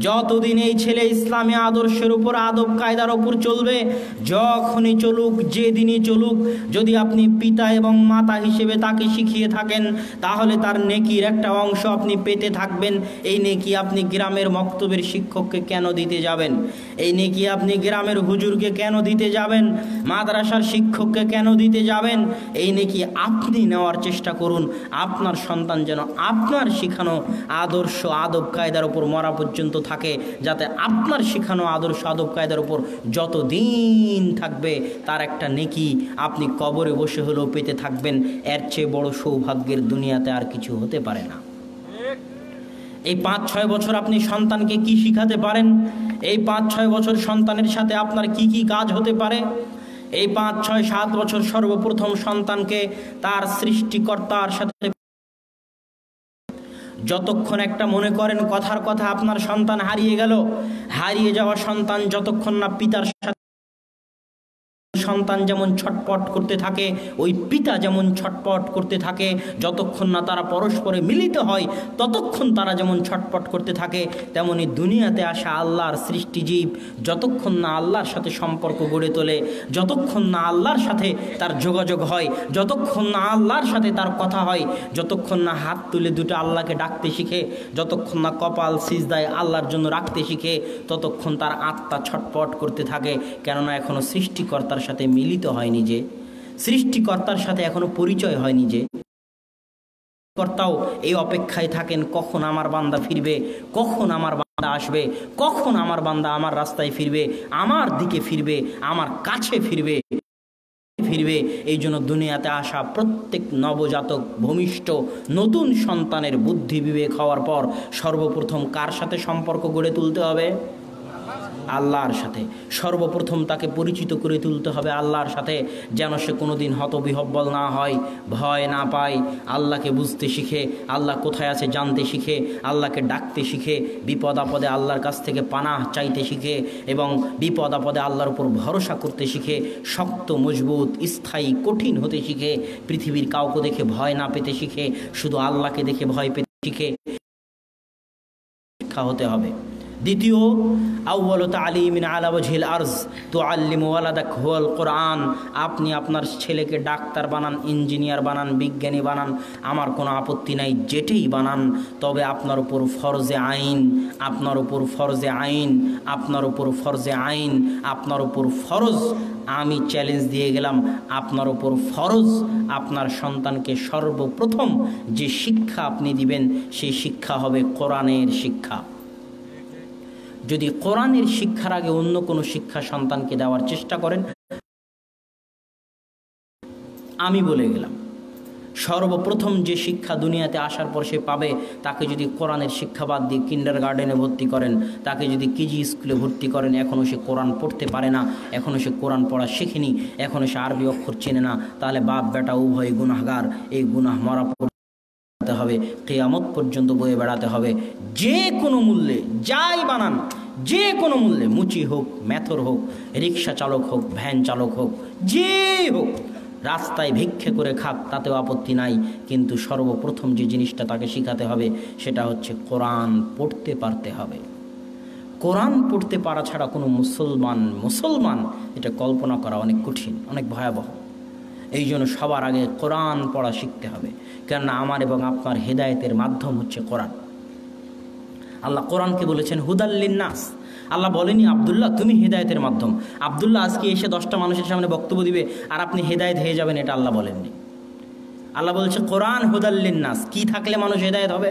যতদিন এই ছেলে ইসলামী আদর্শের উপর আদব কায়দার উপর চলবে, যখনই চলুক, যেদিনই চলুক, যদি আপনি পিতা এবং মাতা হিসেবে তাকে শিখিয়ে থাকেন, তাহলে তার নেকির একটা অংশ আপনি পেতে থাকবেন। এই নেকি আপনি গ্রামের মক্তবের শিক্ষককে কেন দিতে যাবেন? এই নেকি আপনি গ্রামের হুজুরকে কেন দিতে যাবেন? মাদ্রাসার শিক্ষককে কেন দিতে যাবেন? এই নেকি আপনি নেওয়ার চেষ্টা করুন। আপনার সন্তান যেন আপনার শিখানো আদর্শ, আদব কায়দার উপর মরা পর্যন্ত থাকে যাতে আপনার শেখানো আদর্শ আদব কায়দার উপর যতদিন থাকবে তার একটা নেকি আপনি কবরে বসে হলেও পেতে থাকবেন। এর চেয়ে বড় সৌভাগ্যের দুনিয়াতে আর কিছু হতে পারে না। এই পাঁচ, ছয় বছর আপনি সন্তানকে কি শিখাতে পারেন? এই পাঁচ, ছয় বছর সন্তানের সাথে আপনার কি কি কাজ হতে পারে? এই পাঁচ, ছয়, সাত বছর সর্বপ্রথম সন্তানকে তার সৃষ্টিকর্তার সাথে যতক্ষণ একটা মনে করেন কথার কথা আপনার সন্তান হারিয়ে গেল, হারিয়ে যাওয়া সন্তান যতক্ষণ না পিতার সাথে সন্তান যেমন ছটপট করতে থাকে, ওই পিতা যেমন ছটপট করতে থাকে, যতক্ষণ না তারা পরস্পরে মিলিত হয়, ততক্ষণ তারা যেমন ছটপট করতে থাকে, তেমনি দুনিয়াতে আসা আল্লাহর সৃষ্টিজীব যতক্ষণ না আল্লাহর সাথে সম্পর্ক গড়ে তোলে, যতক্ষণ না আল্লাহর সাথে তার যোগাযোগ হয়, যতক্ষণ না আল্লাহর সাথে তার কথা হয়, যতক্ষণ না হাত তুলে দুটো আল্লাহকে ডাকতে শিখে, যতক্ষণ না কপাল সিজদায় আল্লাহর জন্য রাখতে শিখে, ততক্ষণ তার আত্মা ছটপট করতে থাকে, কেননা এখনও সৃষ্টিকর্তার সাথে মিলিত হয়নি যে, সৃষ্টিকর্তার সাথে এখনও পরিচয় হয়নি যে, কর্তাও এই অপেক্ষায় থাকেন, কখন আমার বান্দা ফিরবে, কখন আমার বান্দা আসবে, কখন আমার বান্দা আমার রাস্তায় ফিরবে, আমার দিকে ফিরবে, আমার কাছে ফিরবে ফিরবে। এই জন্য দুনিয়াতে আসা প্রত্যেক নবজাতক ভূমিষ্ঠ নতুন সন্তানের বুদ্ধি বিবেক হওয়ার পর সর্বপ্রথম কার সাথে সম্পর্ক গড়ে তুলতে হবে? আল্লাহর সাথে। সর্বপ্রথম তাকে পরিচিত করে তুলতে হবে আল্লাহর সাথে, যেন সে কোনোদিন হতবিহব্বল না হয়, ভয় না পায়। আল্লাহকে বুঝতে শিখে, আল্লাহ কোথায় আছে জানতে শিখে, আল্লাহকে ডাকতে শিখে, বিপদ আপদে আল্লাহর কাছ থেকে পানাহ চাইতে শিখে এবং বিপদ আপদে আল্লাহর উপর ভরসা করতে শিখে, শক্ত, মজবুত, স্থায়ী, কঠিন হতে শিখে, পৃথিবীর কাউকে দেখে ভয় না পেতে শিখে, শুধু আল্লাহকে দেখে ভয় পেতে শিখে, শিক্ষা হতে হবে। দ্বিতীয় আউ্বাল আলা ওয়াজহিল আরজ তো আল্লিম ওয়ালাদাক হুয়াল কোরআন, আপনি আপনার ছেলেকে ডাক্তার বানান, ইঞ্জিনিয়ার বানান, বিজ্ঞানী বানান, আমার কোনো আপত্তি নাই, যেটাই বানান, তবে আপনার উপর ফরজে আইন, আপনার উপর ফরজে আইন, আপনার উপর ফরজে আইন, আপনার উপর ফরজ, আমি চ্যালেঞ্জ দিয়ে গেলাম, আপনার উপর ফরজ, আপনার সন্তানকে সর্বপ্রথম যে শিক্ষা আপনি দিবেন, সেই শিক্ষা হবে কোরআনের শিক্ষা। যদি কোরআনের শিক্ষার আগে অন্য কোনো শিক্ষা সন্তানকে দেওয়ার চেষ্টা করেন, আমি বলে গেলাম, সর্বপ্রথম যে শিক্ষা দুনিয়াতে আসার পর সে পাবে, তাকে যদি কোরআনের শিক্ষা বাদ দিয়ে কিন্ডার গার্ডেনে ভর্তি করেন, তাকে যদি কেজি স্কুলে ভর্তি করেন, এখনও সে কোরআন পড়তে পারে না, এখনও সে কোরআন পড়া শেখেনি, এখনও সে আরবি অক্ষর চেনে না, তাহলে বাপ বেটা উভয় গুনাহগার, এই গুনাহ মরা বেড়াতে হবে, কেয়ামত পর্যন্ত বয়ে বেড়াতে হবে। যে কোনো মূল্যে, যাই বানান, যে কোনো মূল্যে, মুচি হোক ম্যাথর হোক, রিক্সা চালক হোক, ভ্যান চালক হোক, যে হোক, রাস্তায় ভিক্ষে করে খাক, তাতেও আপত্তি নাই। কিন্তু সর্বপ্রথম যে জিনিসটা তাকে শিখাতে হবে, সেটা হচ্ছে কোরআন পড়তে পারতে হবে। কোরআন পড়তে পারা ছাড়া কোনো মুসলমান মুসলমান, এটা কল্পনা করা অনেক কঠিন, অনেক ভয়াবহ। এই জন্য সবার আগে কোরআন পড়া শিখতে হবে। কেননা আমার এবং আপনার হেদায়েতের মাধ্যম হচ্ছে কোরআন। আল্লাহ কোরআনকে বলেছেন হুদাল্লিন নাস আল্লাহ বলেনি আবদুল্লাহ, তুমি হেদায়েতের মাধ্যম। আবদুল্লাহ আজকে এসে দশটা মানুষের সামনে বক্তব্য দিবে আর আপনি হেদায়েত হয়ে যাবেন, এটা আল্লাহ বলেননি। আল্লাহ বলছে, কোরআন নাস কি থাকলে মানুষ হেদায়েত হবে?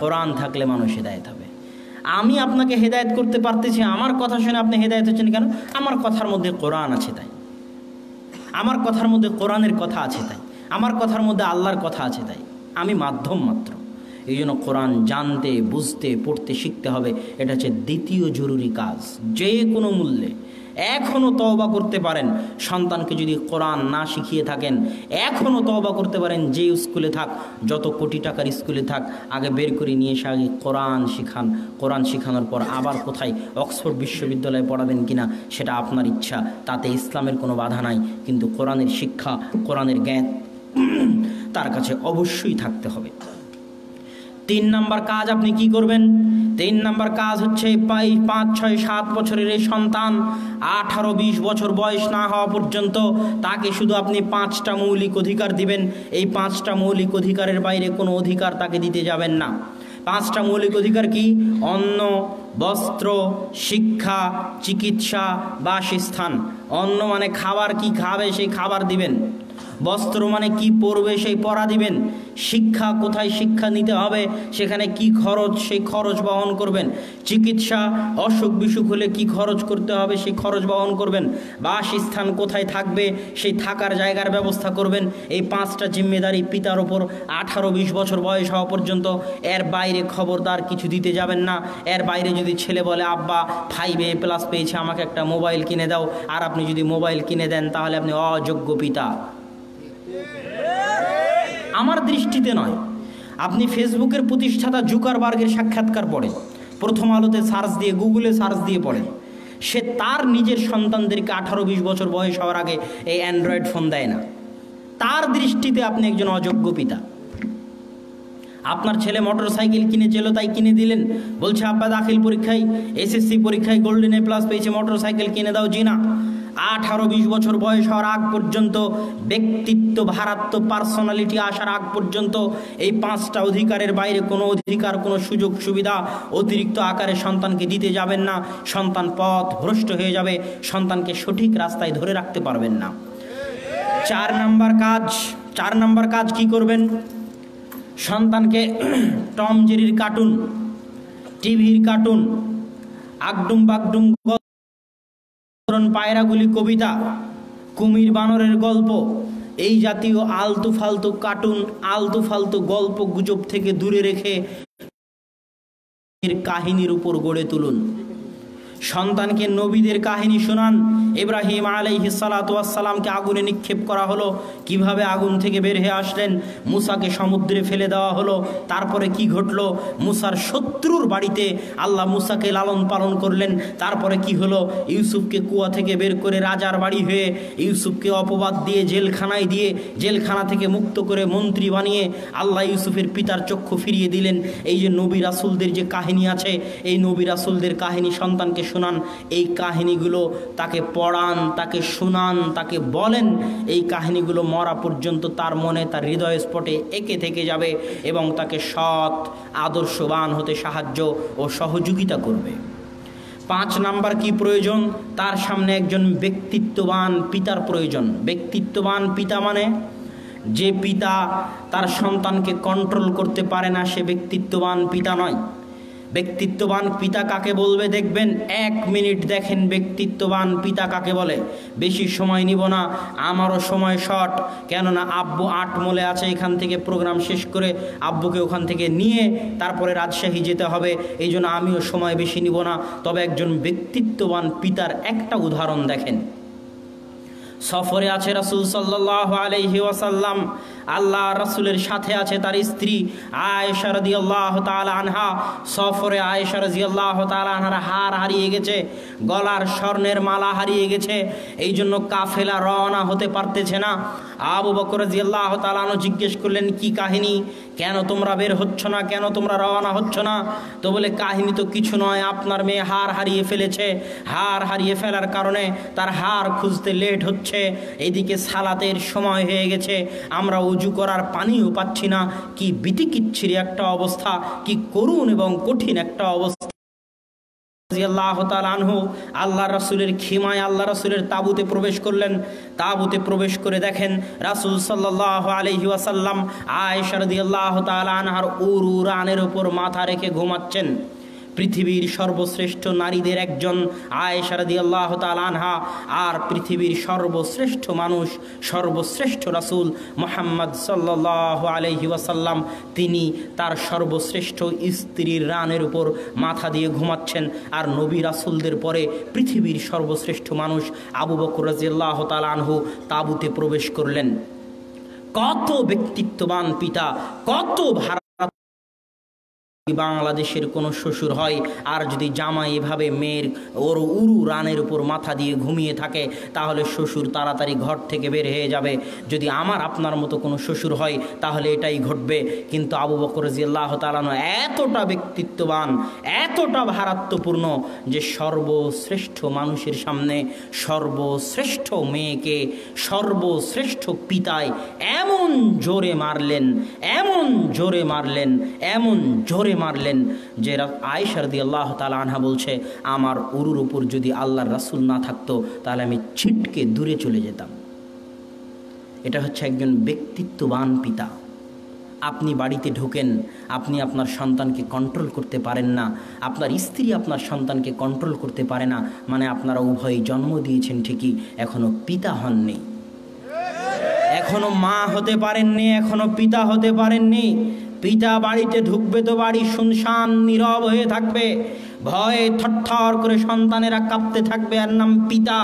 কোরআন থাকলে মানুষ হেদায়েত হবে। আমি আপনাকে হেদায়েত করতে পারতেছি, আমার কথা শুনে আপনি হেদায়েত হচ্ছেন কেন? আমার কথার মধ্যে কোরআন আছে তাই। আমার কথার মধ্যে কোরআনের কথা আছে তাই। আমার কথার মধ্যে আল্লাহর কথা আছে তাই। আমি মাধ্যম মাত্র। এই জন্য কোরআন জানতে, বুঝতে, পড়তে শিখতে হবে। এটা হচ্ছে দ্বিতীয় জরুরি কাজ। যে কোনো মূল্যে এখনও তওবা করতে পারেন। সন্তানকে যদি কোরআন না শিখিয়ে থাকেন এখনও তওবা করতে পারেন যে স্কুলে থাক, যত কোটি টাকার স্কুলে থাক, আগে বের করে নিয়ে এসে আগে কোরআন শিখান। কোরআন শিখানোর পর আবার কোথায়, অক্সফোর্ড বিশ্ববিদ্যালয়ে পড়াবেন কিনা, সেটা আপনার ইচ্ছা। তাতে ইসলামের কোনো বাধা নাই, কিন্তু কোরআনের শিক্ষা, কোরআনের জ্ঞান, তার কাছে অবশ্যই থাকতে হবে। তিন নাম্বার কাজ আপনি কি করবেন? তিন নাম্বার কাজ হচ্ছে পাঁচ, ছয়, সাত বছরের এই সন্তান আঠারো, বিশ বছর বয়স না হওয়া পর্যন্ত তাকে শুধু আপনি পাঁচটা মৌলিক অধিকার দিবেন। এই পাঁচটা মৌলিক অধিকারের বাইরে কোনো অধিকার তাকে দিতে যাবেন না। পাঁচটা মৌলিক অধিকার কি? অন্ন বস্ত্র, শিক্ষা, চিকিৎসা, বাসস্থান। অন্ন মানে খাবার, কি খাবে সেই খাবার দিবেন। বস্ত্র মানে কি পরবে সেই পড়া দিবেন। শিক্ষা, কোথায় শিক্ষা নিতে হবে, সেখানে কি খরচ সেই খরচ বহন করবেন। চিকিৎসা, অসুখ বিসুখ হলে কি খরচ করতে হবে সেই খরচ বহন করবেন। বাসস্থান কোথায় থাকবে সেই থাকার জায়গার ব্যবস্থা করবেন। এই পাঁচটা জিম্মেদারি পিতার ওপর আঠারো বিশ বছর বয়স হওয়া পর্যন্ত এর বাইরে খবরদার কিছু দিতে যাবেন না। এর বাইরে যদি ছেলে বলে, আব্বা ফাইভ প্লাস পেয়েছে, আমাকে একটা মোবাইল কিনে দাও। আর আপনি যদি মোবাইল কিনে দেন, তাহলে আপনি অযোগ্য পিতা। আমার দৃষ্টিতে নয়। আপনি ফেসবুকের প্রতিষ্ঠাতা জুকারবার্গের সাক্ষাৎকার পড়েন। প্রথম আলোতে সার্চ দিয়ে, গুগলে সার্চ দিয়ে পড়েন। সে তার নিজের সন্তানদেরকে আঠারো বিশ বছর বয়স হওয়ার আগে এই অ্যান্ড্রয়েড ফোন দেয় না। তার দৃষ্টিতে আপনি একজন অযোগ্য পিতা। আপনার ছেলে মোটর সাইকেল কিনেছিল, তাই কিনে দিলেন। বলছে, আব্বা, দাখিল পরীক্ষায় এসএসসি পরীক্ষায় গোল্ডেন এ প্লাস পেয়েছে মোটর সাইকেল কিনে দাও জি না আঠারো, বিশ বছর বয়স হওয়ার আগ পর্যন্ত ব্যক্তিত্ব, ভারাত্ম পার্সোনালিটি আসার আগ পর্যন্ত এই পাঁচটা অধিকারের বাইরে কোনো অধিকার, কোনো সুযোগ, সুবিধা অতিরিক্ত আকারে সন্তানকে দিতে যাবেন না। সন্তান পথ ভ্রষ্ট হয়ে যাবে, সন্তানকে সঠিক রাস্তায় ধরে রাখতে পারবেন না। চার নাম্বার কাজ, চার নাম্বার কাজ কি করবেন? সন্তানকে টম জেরির কার্টুন, টিভির কার্টুন, আগডুম বাগডুম পায়রাগুলি কবিতা, কুমির বানরের গল্প, এই জাতীয় আলতু ফালতু কার্টুন, আলতু ফালতু গল্প গুজব থেকে দূরে রেখে কাহিনীর উপর গড়ে তুলুন। সন্তানকে নবীদের কাহিনী শোনান। ইব্রাহিম আলাইহি সালাতামকে আগুনে নিক্ষেপ করা হলো। কীভাবে আগুন থেকে বের হয়ে আসলেন? মুসাকে সমুদ্রে ফেলে দেওয়া হলো। তারপরে কি ঘটলো? মুসার শত্রুর বাড়িতে আল্লাহ মুসাকে লালন পালন করলেন। তারপরে কি হলো? ইউসুফকে কুয়া থেকে বের করে রাজার বাড়ি হয়ে ইউসুফকে অপবাদ দিয়ে জেলখানায় দিয়ে জেলখানা থেকে মুক্ত করে মন্ত্রী বানিয়ে আল্লাহ ইউসুফের পিতার চক্ষু ফিরিয়ে দিলেন। এই যে নবী রাসুলদের যে কাহিনী আছে, এই নবী রাসুলদের কাহিনী সন্তানকে শোনান। এই কাহিনীগুলো তাকে পড়ান, তাকে শোনান, তাকে বলেন। এই কাহিনীগুলো মরা পর্যন্ত তার মনে, তার হৃদয় স্পটে একে থেকে যাবে এবং তাকে সৎ, আদর্শবান হতে সাহায্য ও সহযোগিতা করবে। পাঁচ নাম্বার কি প্রয়োজন? তার সামনে একজন ব্যক্তিত্ববান পিতার প্রয়োজন। ব্যক্তিত্ববান পিতা মানে? যে পিতা তার সন্তানকে কন্ট্রোল করতে পারে না, সে ব্যক্তিত্ববান পিতা নয়। ব্যক্তিত্ববান পিতা কাকে বলবে দেখবেন? এক মিনিট দেখেন ব্যক্তিত্ববান পিতা কাকে বলে। বেশি সময় নিব না, আমারও সময় শর্ট। কেননা আব্বু আট মোলে আছে, এখান থেকে প্রোগ্রাম শেষ করে আব্বুকে ওখান থেকে নিয়ে তারপরে রাজশাহী যেতে হবে। এই জন্য আমিও সময় বেশি নিব না। তবে একজন ব্যক্তিত্ববান পিতার একটা উদাহরণ দেখেন। সফরে আছে রাসুল সাল্লাহ আলহি ওয়াসাল্লাম। আল্লাহ রাসুলের সাথে আছে তার স্ত্রী আয়েশা দিয়াল্লাহ আল্লাহ আনহা। সফরে আয়েশা রাজি আল্লাহ আনহার হার হারিয়ে গেছে, গলার স্বর্ণের মালা হারিয়ে গেছে। এই জন্য কাফেলা রওনা হতে পারতেছে না। আবু বকর রাজি আল্লাহ তালানো জিজ্ঞেস করলেন, কি কাহিনী? কেন তোমরা বের হচ্ছ না? কেন তোমরা রওনা হচ্ছ না? তো বলে, কাহিনী তো কিছু নয়, আপনার মেয়ে হার হারিয়ে ফেলেছে। হার হারিয়ে ফেলার কারণে তার হার খুঁজতে লেট হচ্ছে। এদিকে সালাতের সময় হয়ে গেছে। আমরা উজু করার পানিও পাচ্ছি না। কি বিতিকিচ্ছির একটা অবস্থা, কি করুণ এবং কঠিন একটা অবস্থা। আল্লাহ আল্লাহ রাসুলের খিমায় আল্লাহ রাসুলের তাবুতে প্রবেশ করলেন। তাবুতে প্রবেশ করে দেখেন রাসুল সাল্লাহ আলহি ওয়াসাল্লাম আয়সারদি আল্লাহ আনহার উরু রানের ওপর মাথা রেখে ঘুমাচ্ছেন। পৃথিবীর সর্বশ্রেষ্ঠ নারীদের একজন আয়েশারদি আল্লাহ আনহা আর পৃথিবীর সর্বশ্রেষ্ঠ মানুষ, সর্বশ্রেষ্ঠ রাসুল মোহাম্মদ সাল্লাহ আলহি ওয়াসাল্লাম, তিনি তার সর্বশ্রেষ্ঠ স্ত্রীর রানের উপর মাথা দিয়ে ঘুমাচ্ছেন আর নবী রাসুলদের পরে পৃথিবীর সর্বশ্রেষ্ঠ মানুষ আবু বকর রাজিয়াল্লাহ আনহু তাবুতে প্রবেশ করলেন। কত ব্যক্তিত্ববান পিতা, কত ভার বাংলাদেশের কোনো শ্বশুর হয় আর যদি জামাই এভাবে মেয়ের ওর উরু রানের উপর মাথা দিয়ে ঘুমিয়ে থাকে, তাহলে শ্বশুর তাড়াতাড়ি ঘর থেকে বের হয়ে যাবে। যদি আমার আপনার মতো কোনো শ্বশুর হয়, তাহলে এটাই ঘটবে। কিন্তু আবু বকর জিয়াল্লাহ তালানো এতটা ব্যক্তিত্ববান, এতটা ভারাত্মপূর্ণ যে সর্বশ্রেষ্ঠ মানুষের সামনে সর্বশ্রেষ্ঠ মেয়েকে, সর্বশ্রেষ্ঠ পিতায় এমন জোরে মারলেন, এমন জোরে মারলেন, এমন জোরে মারলেন যে আয়সার দিয়ে আল্লাহ তালা আনহা বলছে, আমার উরুর উপর যদি আল্লাহর রাসুল না থাকতো, তাহলে আমি ছিটকে দূরে চলে যেতাম। এটা হচ্ছে একজন ব্যক্তিত্ববান পিতা। আপনি বাড়িতে ঢোকেন, আপনি আপনার সন্তানকে কন্ট্রোল করতে পারেন না, আপনার স্ত্রী আপনার সন্তানকে কন্ট্রোল করতে পারে না মানে আপনারা উভয়ই জন্ম দিয়েছেন ঠিকই, এখনও পিতা হননি। এখনও মা হতে পারেননি, এখনও পিতা হতে পারেননি। পিতা বাড়িতে ঢুকবে তো বাড়ি শুনশান নীরব হয়ে থাকবে। ভয়ে থরথর করে সন্তানেরা কাঁপতে থাকবে। আর নাম পিতা।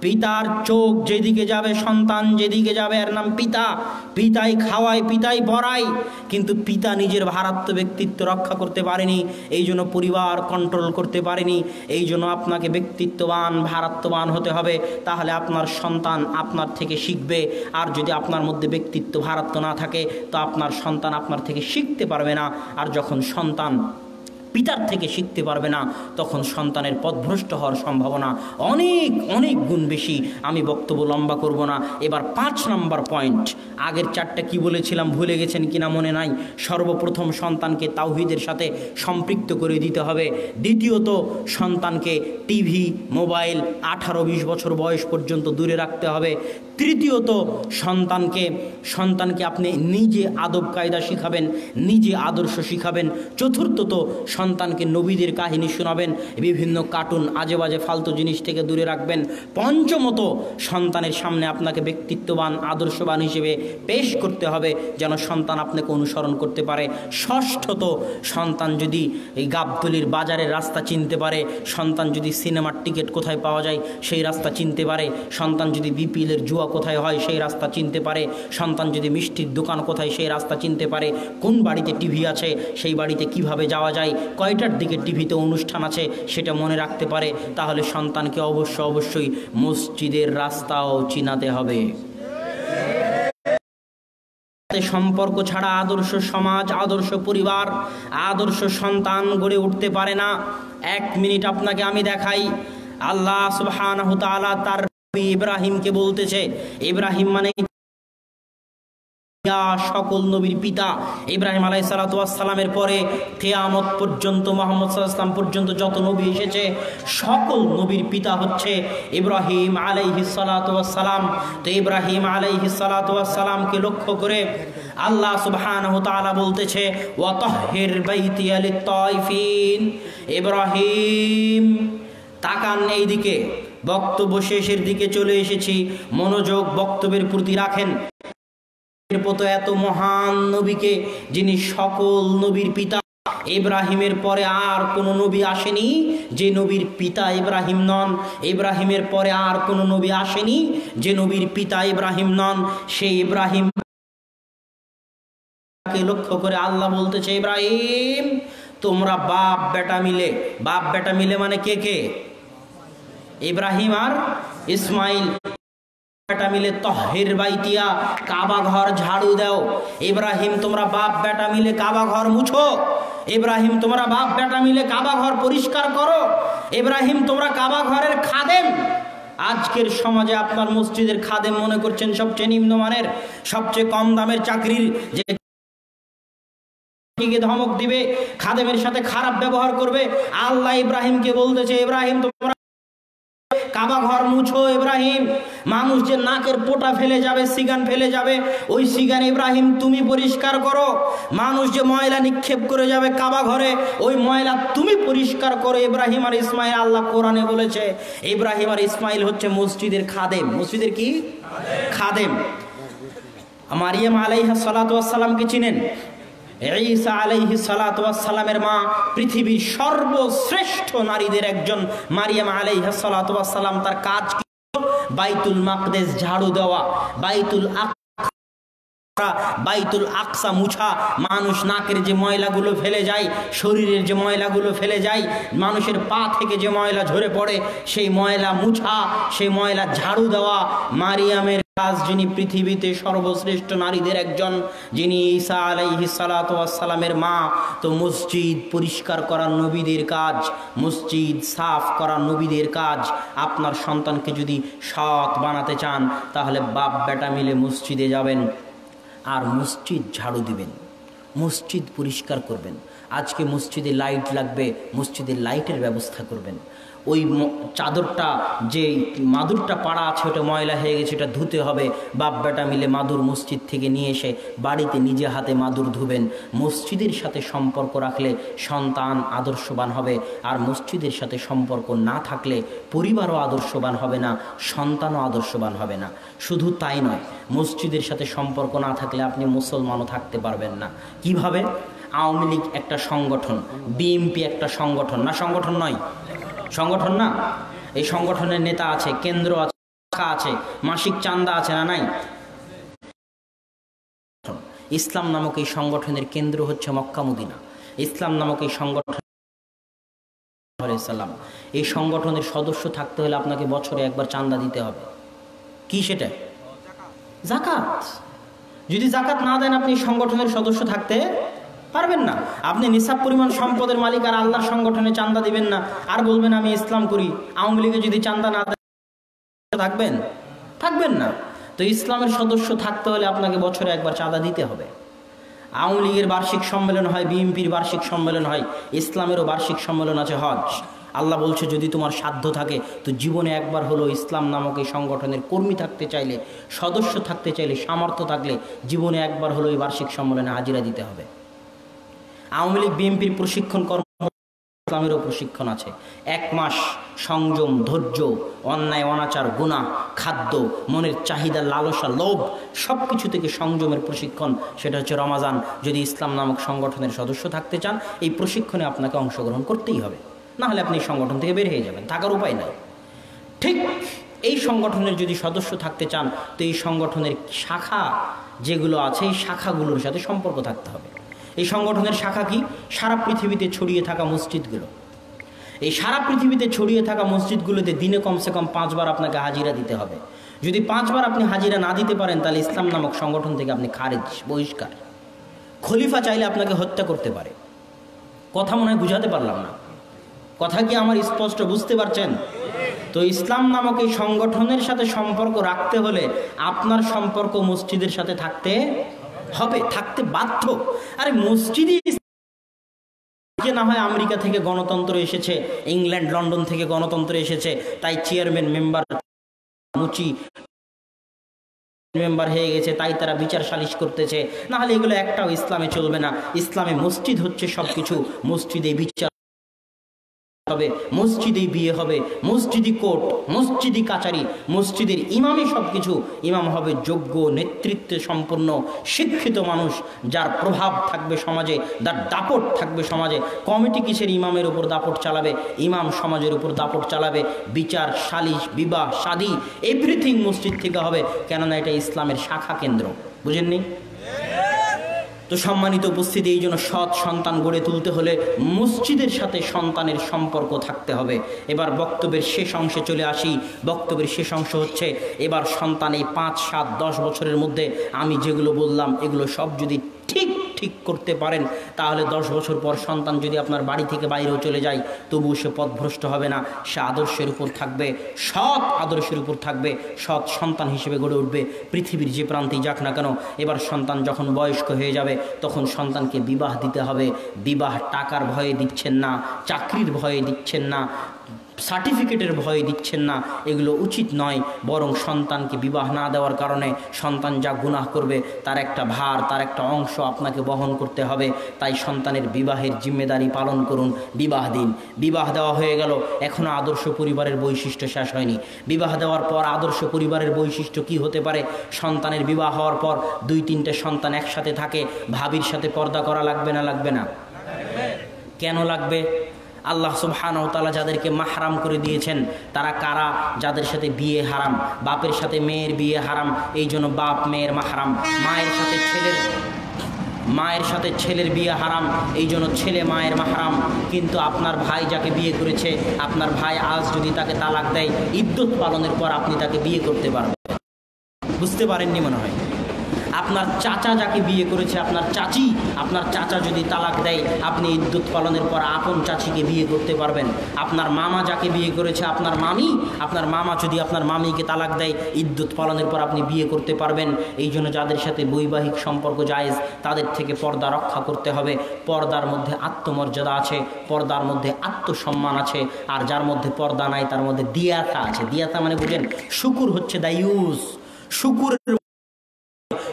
পিতার চোখ যেদিকে যাবে, সন্তান যেদিকে যাবে, এর নাম পিতা। পিতাই খাওয়ায়, পিতাই পড়ায়। কিন্তু পিতা নিজের ভারাত্ম ব্যক্তিত্ব রক্ষা করতে পারেনি, এই জন্য পরিবার কন্ট্রোল করতে পারেনি, এই জন্য আপনাকে ব্যক্তিত্ববান, ভারাত্মবান হতে হবে। তাহলে আপনার সন্তান আপনার থেকে শিখবে। আর যদি আপনার মধ্যে ব্যক্তিত্ব, ভারাত্ম না থাকে, তো আপনার সন্তান আপনার থেকে শিখতে পারবে না। আর যখন সন্তান পিতার থেকে শিখতে পারবে না, তখন সন্তানের পথভ্রষ্ট হওয়ার সম্ভাবনা অনেক অনেক গুণ বেশি। আমি বক্তব্য লম্বা করব না। এবার পাঁচ নাম্বার পয়েন্ট। আগের চারটা কি বলেছিলাম, ভুলে গেছেন কিনা মনে নাই? সর্বপ্রথম সন্তানকে তাওহিদের সাথে সম্পৃক্ত করে দিতে হবে। দ্বিতীয়ত, সন্তানকে টিভি, মোবাইল, আঠারো, বিশ বছর বয়স পর্যন্ত দূরে রাখতে হবে। তৃতীয়ত সন্তানকে সন্তানকে আপনি নিজে আদব কায়দা শিখাবেন, নিজে আদর্শ শিখাবেন। চতুর্থত সন্তানকে নবীদের কাহিনী শোনাবেন, বিভিন্ন কার্টুন আজে বাজে ফালতু জিনিস থেকে দূরে রাখবেন। পঞ্চমত সন্তানের সামনে আপনাকে ব্যক্তিত্ববান, আদর্শবান হিসেবে পেশ করতে হবে, যেন সন্তান আপনাকে অনুসরণ করতে পারে। ষষ্ঠত সন্তান যদি এই গাবতলির বাজারের রাস্তা চিনতে পারে, সন্তান যদি সিনেমার টিকিট কোথায় পাওয়া যায়, সেই রাস্তা চিনতে পারে। সন্তান যদি বিপিএলের জুয়া কোথায় হয় সেই রাস্তা চিনতে পারে। সন্তান যদি মিষ্টির দোকান কোথায় সেই রাস্তা চিনতে পারে। কোন বাড়িতে টিভি আছে, সেই বাড়িতে কীভাবে যাওয়া যায়? কয়টার দিকে টিভিতে অনুষ্ঠান আছে সেটা মনে রাখতে পারে। তাহলে সন্তানকে অবশ্য অবশ্যই মসজিদের রাস্তাও চিনাতে হবে। সম্পর্ক ছাড়া আদর্শ সমাজ, আদর্শ পরিবার, আদর্শ সন্তান গড়ে উঠতে পারে না। এক মিনিট আপনাকে আমি দেখাই। আল্লাহ তাআলা তার ইব্রাহিমকে বলতেছে, ইব্রাহিম মানে সকল নবীর পিতা। ইব্রাহিম আলাই সালাতামের পরে কেয়ামত পর্যন্ত, মোহাম্মদ সাল্লাম পর্যন্ত যত নবী এসেছে, সকল নবীর পিতা হচ্ছে ইব্রাহিম আলাইহি সালাতাম তো ইব্রাহিম আলাইহি সালাতামকে লক্ষ্য করে আল্লাহ সুবহানাহু তাআলা বলতেছে ওয়াতাহহির বাইতি লিত-তাইফিন ইব্রাহিম, তাকান এইদিকে। বক্তব্য শেষের দিকে চলে এসেছি। মনোযোগ বক্তব্যের প্রতি রাখেন। পতো এত মহান নবীকে যিনি সকল নবীর পিতা, ইব্রাহিমের পরে আর কোন নবী আসেনি, যে নবীর পিতা ইব্রাহিম নন, ইব্রাহিমের পরে আর কোন নবী আসেনি, যে নবীর পিতা ইব্রাহিম নন, সেই ইব্রাহিম লক্ষ্য করে আল্লাহ বলতেছে, ইব্রাহিম, তোমরা বাপ বেটা মিলে। বাপ বেটা মিলে মানে কে কে? ইব্রাহিম আর ইসমাইল। বেটা মিলে তহের বাইতিয়া, কাবা ঘর ঝাড়ু দাও। ইব্রাহিম, তোমরা বাপ বেটা মিলে কাবা ঘর মুছো। ইব্রাহিম, তোমরা বাপ বেটা মিলে কাবা ঘর পরিষ্কার করো। ইব্রাহিম, তোমরা কাবা ঘরের খাদেম। আজকের সমাজে আপনার মসজিদের খাদেম মনে করছেন সবচেয়ে নিম্নমানের, সবচেয়ে কম দামের চাকরির যে ধমক দিবে, খাদেমের সাথে খারাপ ব্যবহার করবে। আল্লাহ ইব্রাহিমকে বলতেছে, ইব্রাহিম, তোমরা কাবা ঘর মুছো, ইব্রাহিম। মানুষ যে নাকের পোটা ফেলে যাবে, সিগান ফেলে যাবে, ওই সিগান ইব্রাহিম তুমি পরিষ্কার করো। মানুষ যে ময়লা নিক্ষেপ করে যাবে কাবা ঘরে, ওই ময়লা তুমি পরিষ্কার করো, ইব্রাহিম আর ইসমাইল আল্লাহ কোরআনে বলেছে। ইব্রাহিম আর ইসমাইল হচ্ছে মসজিদের খাদেম। মসজিদের কি? খাদেম। মারিয়াম আলাইহা সালাতামকে চিনেন? ঈসা আলাইহি সালাতামের মা, পৃথিবীর সর্বশ্রেষ্ঠ নারীদের একজন মারিয়াম আলাইহা সালাতাম তার কাজ বাইতুল মাকদেস ঝাড়ু দেওয়া, বাইতুল বাইতুল আকসা মুছা। মানুষ নাকের যে ময়লাগুলো ফেলে যায়, শরীরের যে ময়লাগুলো ফেলে যায়, মানুষের পা থেকে যে ময়লা ঝরে পড়ে, সেই ময়লা মুছা, সেই ময়লা ঝাড়ু দেওয়া, মারিয়ামের কাজ যিনি পৃথিবীতে সর্বশ্রেষ্ঠ নারীদের একজন, যিনি ঈসা আলাইহি সালামের মা, তো মসজিদ পরিষ্কার করা নবীদের কাজ, মসজিদ সাফ করা নবীদের কাজ, আপনার সন্তানকে যদি সৎ বানাতে চান, তাহলে বাপ বেটা মিলে মসজিদে যাবেন আর মসজিদ ঝাড়ু দিবেন, মসজিদ পরিষ্কার করবেন। আজকে মসজিদে লাইট লাগবে, মসজিদে লাইটের ব্যবস্থা করবেন। ওই চাদরটা যে মাদুরটা পাড়া আছে, ওটা ময়লা হয়ে গেছে, ওটা ধুতে হবে। বাপ বেটা মিলে মাদুর মসজিদ থেকে নিয়ে এসে বাড়িতে নিজে হাতে মাদুর ধুবেন। মসজিদের সাথে সম্পর্ক রাখলে সন্তান আদর্শবান হবে। আর মসজিদের সাথে সম্পর্ক না থাকলে পরিবারও আদর্শবান হবে না, সন্তানও আদর্শবান হবে না। শুধু তাই নয়, মসজিদের সাথে সম্পর্ক না থাকলে আপনি মুসলমানও থাকতে পারবেন না। কীভাবে? আওয়ামী লীগ একটা সংগঠন বিএমপি একটা সংগঠন। না, সংগঠন নয় সংগঠন না? এই সংগঠনের নেতা আছে, কেন্দ্র আছে আছে, মাসিক চান্দা আছে না নাই? ইসলাম নামক এই সংগঠনের কেন্দ্র হচ্ছে মক্কা মদিনা। ইসলাম নামক এই সংগঠন এই সংগঠনের সদস্য থাকতে হলে আপনাকে বছরে একবার চান্দা দিতে হবে। কি সেটা? জাকাত। যদি জাকাত না দেন আপনি সংগঠনের সদস্য থাকতে পারবেন না। আপনি নিসাব পরিমাণ সম্পদের মালিক আর আল্লাহর সংগঠনে চান্দা দিবেন না। আর বলবেন, আমি ইসলাম করি। আওয়ামী লীগে যদি চান্দা না থাকবেন? থাকবেন না। তো ইসলামের সদস্য থাকতে হলে আপনাকে বছরে একবার চাঁদা দিতে হবে। আওয়ামী লীগের বার্ষিক সম্মেলন হয়, বিএনপির বার্ষিক সম্মেলন হয়, ইসলামেরও বার্ষিক সম্মেলন আছে, হজ। আল্লাহ বলছে, যদি তোমার সাধ্য থাকে, তো জীবনে একবার হলো ইসলাম নামক এই সংগঠনের কর্মী থাকতে চাইলে, সদস্য থাকতে চাইলে, সামর্থ্য থাকলে, জীবনে একবার হলো এই বার্ষিক সম্মেলনে হাজিরা দিতে হবে। আওয়ামী লীগ, বিএনপির প্রশিক্ষণ কর্ম ইসলামেরও প্রশিক্ষণ আছে। এক মাস সংযম, ধৈর্য, অন্যায়, অনাচার, গুণা, খাদ্য, মনের চাহিদা, লালসা, লোভ সব কিছু থেকে সংযমের প্রশিক্ষণ, সেটা হচ্ছে রমাজান। যদি ইসলাম নামক সংগঠনের সদস্য থাকতে চান, এই প্রশিক্ষণে আপনাকে অংশগ্রহণ করতেই হবে। না হলে আপনি সংগঠন থেকে বের হয়ে যাবেন, থাকার উপায় নাই। ঠিক এই সংগঠনের যদি সদস্য থাকতে চান, তো এই সংগঠনের শাখা যেগুলো আছে, এই শাখাগুলোর সাথে সম্পর্ক থাকতে হবে। এই সংগঠনের শাখা কি? সারা পৃথিবীতে ছড়িয়ে থাকা মসজিদগুলো। এই সারা পৃথিবীতে ছড়িয়ে থাকা মসজিদগুলোতে দিনে কমসে কম পাঁচবার আপনাকে হাজিরা দিতে হবে। যদি পাঁচবার আপনি হাজিরা না দিতে পারেন, তাহলে ইসলাম নামক সংগঠন থেকে আপনি খারেজ, বহিষ্কার। খলিফা চাইলে আপনাকে হত্যা করতে পারে। কথা মনে হয় বুঝাতে পারলাম না। কথা কি আমার স্পষ্ট বুঝতে পারছেন? তো ইসলাম নামক এই সংগঠনের সাথে সম্পর্ক রাখতে হলে আপনার সম্পর্ক মসজিদের সাথে থাকতে হবে, থাকতে বাধ্য। আরে মসজিদই যে না হয় আমেরিকা থেকে গণতন্ত্র এসেছে, ইংল্যান্ড, লন্ডন থেকে গণতন্ত্র এসেছে, তাই চেয়ারম্যান মেম্বার মুচি মেম্বার হয়ে গেছে, তাই তারা বিচার সালিশ করতেছে। নাহলে এগুলো একটাও ইসলামে চলবে না। ইসলামে মসজিদ হচ্ছে সবকিছু। মসজিদে বিচার হবে মসজিদেই বিয়ে হবে মসজিদি কোর্ট মসজিদি কাচারি, মসজিদের ইমামই সব কিছু ইমাম হবে যোগ্য, নেতৃত্বে সম্পন্ন, শিক্ষিত মানুষ, যার প্রভাব থাকবে সমাজে, যার দাপট থাকবে সমাজে। কমিটি কিসের ইমামের উপর দাপট চালাবে? ইমাম সমাজের উপর দাপট চালাবে। বিচার, সালিশ, বিবাহ শাদি এভরিথিং মসজিদ থেকে হবে। কেননা এটা ইসলামের শাখা কেন্দ্র। বুঝেননি? তো সম্মানিত উপস্থিতি, এই জন্য সৎ সন্তান গড়ে তুলতে হলে মসজিদের সাথে সন্তানের সম্পর্ক থাকতে হবে। এবার বক্তব্যের শেষ অংশে চলে আসি। বক্তব্যের শেষ অংশ হচ্ছে, এবার সন্তান এই পাঁচ, সাত, দশ বছরের মধ্যে আমি যেগুলো বললাম, এগুলো সব যদি ঠিক ঠিক করতে পারেন, তাহলে দশ বছর পর সন্তান যদি আপনার বাড়ি থেকে বাইরেও চলে যায়, তবুও সে পথভ্রষ্ট হবে না। সে আদর্শের উপর থাকবে, সৎ আদর্শের উপর থাকবে, সৎ সন্তান হিসেবে গড়ে উঠবে পৃথিবীর যে প্রান্তেই যাক না কেন। এবার সন্তান যখন বয়স্ক হয়ে যাবে, তখন সন্তানকে বিবাহ দিতে হবে। বিবাহ টাকার ভয়ে দিচ্ছেন না, চাকরির ভয়ে দিচ্ছেন না। সার্টিফিকেটের ভয় দিচ্ছেন না। এগুলো উচিত নয়, বরং সন্তানকে বিবাহ না দেওয়ার কারণে সন্তান যা গুনাহ করবে, তার একটা ভার, তার একটা অংশ আপনাকে বহন করতে হবে। তাই সন্তানের বিবাহের জিম্মেদারি পালন করুন, বিবাহ দিন। বিবাহ দেওয়া হয়ে গেল এখনও আদর্শ পরিবারের বৈশিষ্ট্য শেষ হয়নি। বিবাহ দেওয়ার পর আদর্শ পরিবারের বৈশিষ্ট্য কি হতে পারে? সন্তানের বিবাহ হওয়ার পর দুই তিনটে সন্তান একসাথে থাকে, ভাবির সাথে পর্দা করা লাগবে না লাগবে না? কেন লাগবে? আল্লাহ সুবহানাহু তাআলা যাদেরকে মাহরাম করে দিয়েছেন, তারা কারা? যাদের সাথে বিয়ে হারাম, বাপের সাথে মেয়ের বিয়ে হারাম, এই জন্য বাপ মেয়ের মাহরাম। মায়ের সাথে ছেলের, মায়ের সাথে ছেলের বিয়ে হারাম, এই জন্য ছেলে মায়ের মাহারাম। কিন্তু আপনার ভাই যাকে বিয়ে করেছে, আপনার ভাই আজ যদি তাকে তালাক দেয় ইদ্যুৎ পালনের পর আপনি তাকে বিয়ে করতে পারবেন। বুঝতে পারেননি মনে হয়? আপনার চাচা যাকে বিয়ে করেছে, আপনার চাচি, আপনার চাচা যদি তালাক দেয়, আপনি ইদ্যুৎ পালনের পর আপন চাচিকে বিয়ে করতে পারবেন। আপনার মামা যাকে বিয়ে করেছে, আপনার মামি, আপনার মামা যদি আপনার মামিকে তালাক দেয় ইদ্যুৎ পালনের পর আপনি বিয়ে করতে পারবেন। এই জন্য যাদের সাথে বৈবাহিক সম্পর্ক জায়েজ, তাদের থেকে পর্দা রক্ষা করতে হবে। পর্দার মধ্যে আত্মমর্যাদা আছে, পর্দার মধ্যে আত্মসম্মান আছে, আর যার মধ্যে পর্দা নাই, তার মধ্যে দিয়াতা আছে। দিয়াতা মানে বুঝেন, শুকুর হচ্ছে দায়ুস। শুকুরের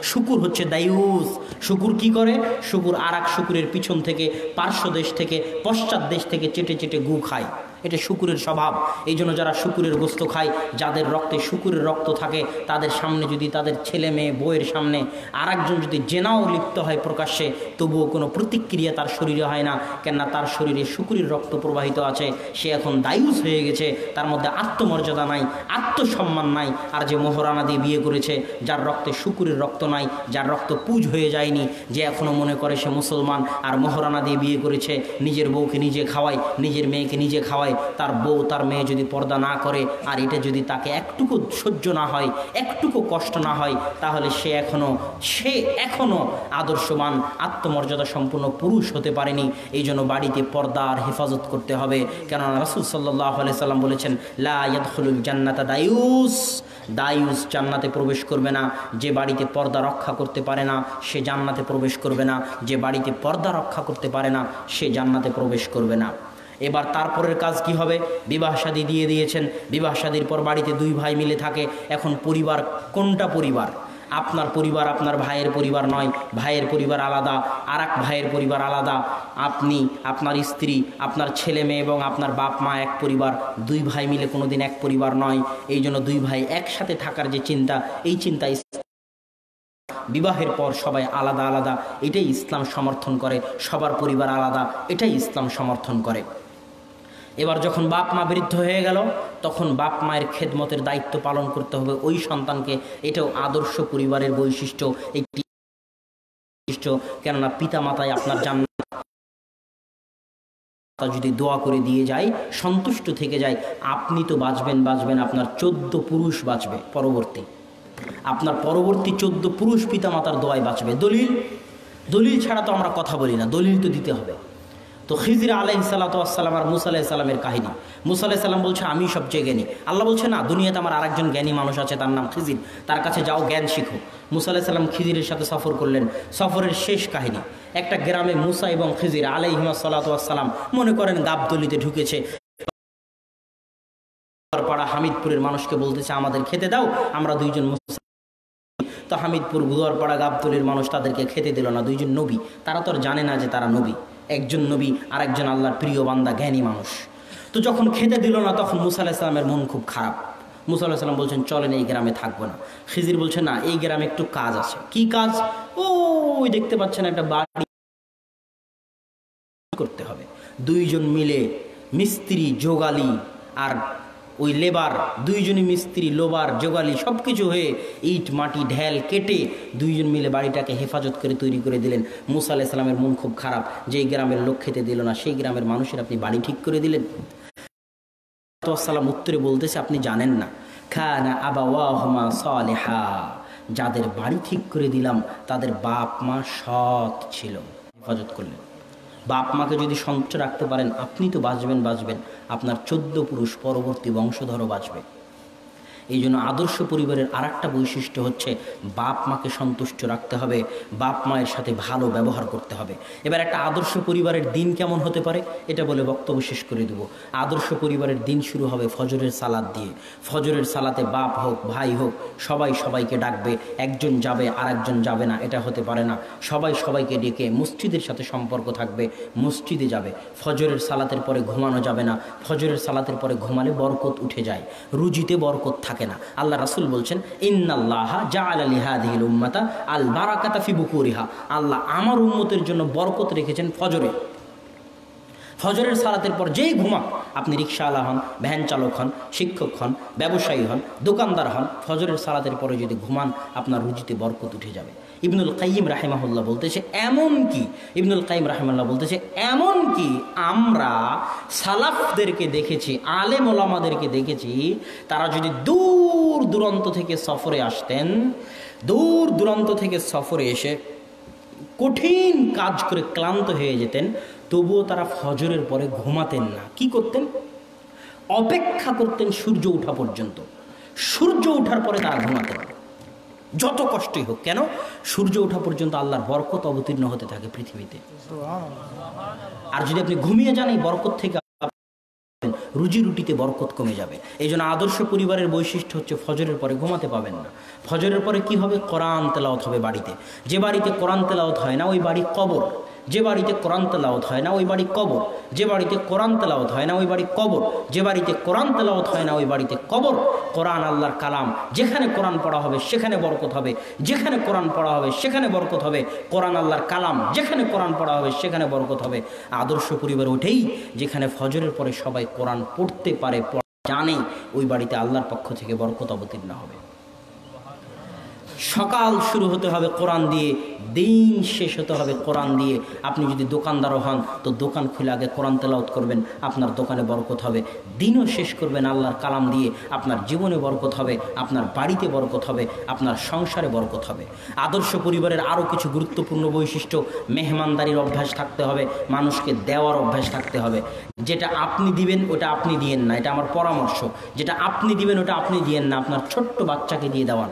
শুকুর হচ্ছে দায়ুস। শুকুর কি করে? শুকুর আর এক শুকুরের পিছন থেকে পার্শ্ব দেশ থেকে পশ্চাৎ দেশ থেকে চেটে চেটে গু খায়। এটা শুকুরের স্বভাব। এই জন্য যারা শুকুরের গোস্ত খায়, যাদের রক্তে শুকুরের রক্ত থাকে, তাদের সামনে যদি তাদের ছেলে মেয়ে বইয়ের সামনে আর যদি জেনাও লিপ্ত হয় প্রকাশ্যে, তবুও কোনো প্রতিক্রিয়া তার শরীরে হয় না। কেননা তার শরীরে শুকুরের রক্ত প্রবাহিত আছে, সে এখন দায়ুস হয়ে গেছে, তার মধ্যে আত্মমর্যাদা নাই, আত্মসম্মান নাই, আর যে মোহরানা দিয়ে বিয়ে করেছে, যার রক্তে শুকুরের রক্ত নাই, যার রক্ত পুজ হয়ে যায়নি, যে এখনও মনে করে সে মুসলমান, আর মোহরানা দিয়ে বিয়ে করেছে, নিজের বউকে নিজে খাওয়ায়, নিজের মেয়েকে নিজে খাওয়ায় তার বউ, তার মেয়ে যদি পর্দা না করে, আর এটা যদি তাকে একটুকু সহ্য না হয়, একটুকু কষ্ট না হয়, তাহলে সে এখনও সে এখনও আদর্শবান, আত্মমর্যাদা সম্পূর্ণ পুরুষ হতে পারেনি। এই জন্য বাড়িতে পর্দার হেফাজত করতে হবে। কেননা রাসুল সাল্লাহ সাল্লাম বলেছেন, লা ইয়াদখুলুল জান্নাতা দায়ুস। দায়ুস জান্নাতে প্রবেশ করবে না। যে বাড়িতে পর্দা রক্ষা করতে পারে না, সে জান্নাতে প্রবেশ করবে না। যে বাড়িতে পর্দা রক্ষা করতে পারে না, সে জান্নাতে প্রবেশ করবে না। এবার তারপরের কাজ কি হবে? বিবাহ শাদী দিয়ে দিয়েছেন। বিবাহ শাদীর পর বাড়িতে দুই ভাই মিলে থাকে। এখন পরিবার কোনটা পরিবার? আপনার পরিবার আপনার ভাইয়ের পরিবার নয়, ভাইয়ের পরিবার আলাদা আর এক ভাইয়ের পরিবার আলাদা। আপনি, আপনার স্ত্রী, আপনার ছেলে মেয়ে এবং আপনার বাপ মা এক পরিবার, দুই ভাই মিলে কোনোদিন এক পরিবার নয়। এই জন্য দুই ভাই একসাথে থাকার যে চিন্তা, এই চিন্তা বিবাহের পর সবাই আলাদা আলাদা। এটাই ইসলাম সমর্থন করে। সবার পরিবার আলাদা, এটাই ইসলাম সমর্থন করে। এবার যখন বাপ মা বৃদ্ধ হয়ে গেল, তখন বাপ মায়ের খেদমতের দায়িত্ব পালন করতে হবে। ওই সন্তানকে এটাও আদর্শ পরিবারের বৈশিষ্ট্য, একটি বৈশিষ্ট্য। কেননা পিতা মাতায় আপনার জান যদি দোয়া করে দিয়ে যায়, সন্তুষ্ট থেকে যায়, আপনি তো বাঁচবেন বাঁচবেন, আপনার চোদ্দ পুরুষ বাঁচবে পরবর্তী। আপনার পরবর্তী চোদ্দ পুরুষ পিতা মাতার দোয়ায় বাঁচবে। দলিল? দলিল ছাড়া তো আমরা কথা বলি না, দলিল তো দিতে হবে। তো খিজির আলাই সাল্লাতাম আর মুসা আলাহি সাল্লামের কাহিনী। মুসা আলাহি সাল্লাম বলছে আমি সবচেয়ে জ্ঞানী। আল্লাহ বলছে, না, দুনিয়াতে আমার আরেকজন জ্ঞানী মানুষ আছে, তার নাম খিজির। তার কাছে যাও, জ্ঞান শিখো। মুসা আলাহি সাল্লাম খিজিরের সাথে সফর করলেন। সফরের শেষ কাহিনী, একটা গ্রামে মুসা এবং খিজির আলাইহিমা সাল্লাতাম মনে করেন গাবদলিতে ঢুকেছে। পাড়া হামিদপুরের মানুষকে বলতেছে, আমাদের খেতে দাও, আমরা দুইজন তো হামিদপুর গুয়ারপাড়া গাবতলির মানুষ তাদেরকে খেতে দিল না। দুইজন নবী। তারা তো জানে না যে তারা নবী। একজন নবী আর একজন আল্লাহর প্রিয় বান্দা, জ্ঞানী মানুষ। তো যখন খেতে দিল না, তখন মুসা আলাহিসাল্লামের মন খুব খারাপ। মুসা আলাহিসাল্লাম বলছেন, চলেন এই গ্রামে থাকব না। খিজির বলছে, না, এই গ্রামে একটু কাজ আছে। কি কাজ? ওই দেখতে পাচ্ছেন একটা বাড়ি করতে হবে। দুইজন মিলে মিস্ত্রি যোগালি আর ওই লেবার দুইজনই মিস্ত্রি, লোবার, জোগালি সব কিছু হয়ে ইট, মাটি, ঢেল কেটে দুইজন মিলে বাড়িটাকে হেফাজত করে তৈরি করে দিলেন। মুসা আলাইসালামের মন খুব খারাপ, যেই গ্রামের লোক খেতে দিল না, সেই গ্রামের মানুষের আপনি বাড়ি ঠিক করে দিলেন। সালাম উত্তরে বলতেছে, আপনি জানেন না। খানা আবা ওয়াহমা সালেহা, যাদের বাড়ি ঠিক করে দিলাম, তাদের বাপ মা সৎ ছিল। হেফাজত করলেন। বাপ মাকে যদি সঞ্চয় রাখতে পারেন, আপনি তো বাঁচবেন বাঁচবেন। আপনার চোদ্দ পুরুষ পরবর্তী বংশধরও বাঁচবে। এই জন্য আদর্শ পরিবারের আর একটা বৈশিষ্ট্য হচ্ছে বাপ মাকে সন্তুষ্ট রাখতে হবে, বাপ মায়ের সাথে ভালো ব্যবহার করতে হবে। এবার একটা আদর্শ পরিবারের দিন কেমন হতে পারে এটা বলে বক্তব্য শেষ করে দেব। আদর্শ পরিবারের দিন শুরু হবে ফজরের সালাদ দিয়ে। ফজরের সালাতে বাপ হোক, ভাই হোক, সবাই সবাইকে ডাকবে, একজন যাবে আর একজন যাবে না, এটা হতে পারে না। সবাই সবাইকে ডেকে মসজিদের সাথে সম্পর্ক থাকবে, মসজিদে যাবে। ফজরের সালাতের পরে ঘুমানো যাবে না, ফজরের সালাতের পরে ঘুমালে বরকত উঠে যায়। রুজিতে বরকত থাকে। থাকে না। আল্লাহ রাসুল বলছেন, ইন্নাল্লাহ জাআল লিহাদিহিল উম্মাতা আল বারাকাতা ফি বুকুরিহা। আল্লাহ আমার উম্মতের জন্য বরকত রেখেছেন ফজরে। ফজরের সালাতের পর যেই ঘুমা আপনি রিক্সাওয়ালা হন, ভ্যান চালক হন, শিক্ষক হন, ব্যবসায়ী হন, দোকানদার হন, ফজরের সালাতের পরে যদি ঘুমান, আপনার রুজিতে বরকত উঠে যাবে। ইবনুল কাইম রাহেমাহুল্লাহ বলতেছে এমন কি ইবনুল কাইম রাহেমাল্লাহ বলতেছে এমন কি আমরা সালাফদেরকে দেখেছি, আলেম ওলামাদেরকে দেখেছি, তারা যদি দূর দূরান্ত থেকে সফরে আসতেন, দূর দূরান্ত থেকে সফরে এসে কঠিন কাজ করে ক্লান্ত হয়ে যেতেন, তবুও তারা ফজরের পরে ঘুমাতেন না। কি করতেন? অপেক্ষা করতেন সূর্য ওঠা পর্যন্ত। সূর্য ওঠার পরে তারা ঘুমাতেন। যত কষ্টই হোক, কেন? সূর্য ওঠা পর্যন্ত আল্লাহর বরকত অবতীর্ণ হতে থাকে পৃথিবীতে। আর যদি আপনি ঘুমিয়ে যান, এই বরকত থেকে রুজি রুটিতে বরকত কমে যাবে। এই জন্য আদর্শ পরিবারের বৈশিষ্ট্য হচ্ছে ফজরের পরে ঘুমাতে পাবেন না। ফজরের পরে কি হবে? কোরআন তেলাওত হবে বাড়িতে। যে বাড়িতে কোরআন তেলাওত হয় না, ওই বাড়ি কবর। যে বাড়িতে কোরআন তেলাওত হয় না, ওই বাড়ি কবর। যে বাড়িতে কোরআন তেলাওত হয় না, ওই বাড়ি কবর। যে বাড়িতে কোরআন তেলাওত হয় না, ওই বাড়িতে কবর। কোরআন আল্লাহর কালাম। যেখানে কোরআন পড়া হবে, সেখানে বরকত হবে। যেখানে কোরআন পড়া হবে, সেখানে বরকত হবে। কোরআন আল্লাহর কালাম। যেখানে কোরআন পড়া হবে, সেখানে বরকত হবে। আদর্শ পরিবার ওঠেই যেখানে ফজরের পরে সবাই কোরআন পড়তে পারে জানে, ওই বাড়িতে আল্লাহর পক্ষ থেকে বরকত অবতীর্ণ হবে। সকাল শুরু হতে হবে কোরআন দিয়ে, দিন শেষ হতে হবে কোরআন দিয়ে। আপনি যদি দোকানদারও হন, তো দোকান খুলে আগে কোরআন তেলাওত করবেন, আপনার দোকানে বরকত হবে। দিনও শেষ করবেন আল্লাহর কালাম দিয়ে, আপনার জীবনে বরকত হবে, আপনার বাড়িতে বরকত হবে, আপনার সংসারে বরকত হবে। আদর্শ পরিবারের আরও কিছু গুরুত্বপূর্ণ বৈশিষ্ট্য, মেহমানদারির অভ্যাস থাকতে হবে, মানুষকে দেওয়ার অভ্যাস থাকতে হবে। যেটা আপনি দিবেন, ওটা আপনি দিয়েন না, এটা আমার পরামর্শ। যেটা আপনি দিবেন, ওটা আপনি দিয়েন না, আপনার ছোট্ট বাচ্চাকে দিয়ে দেওয়ান।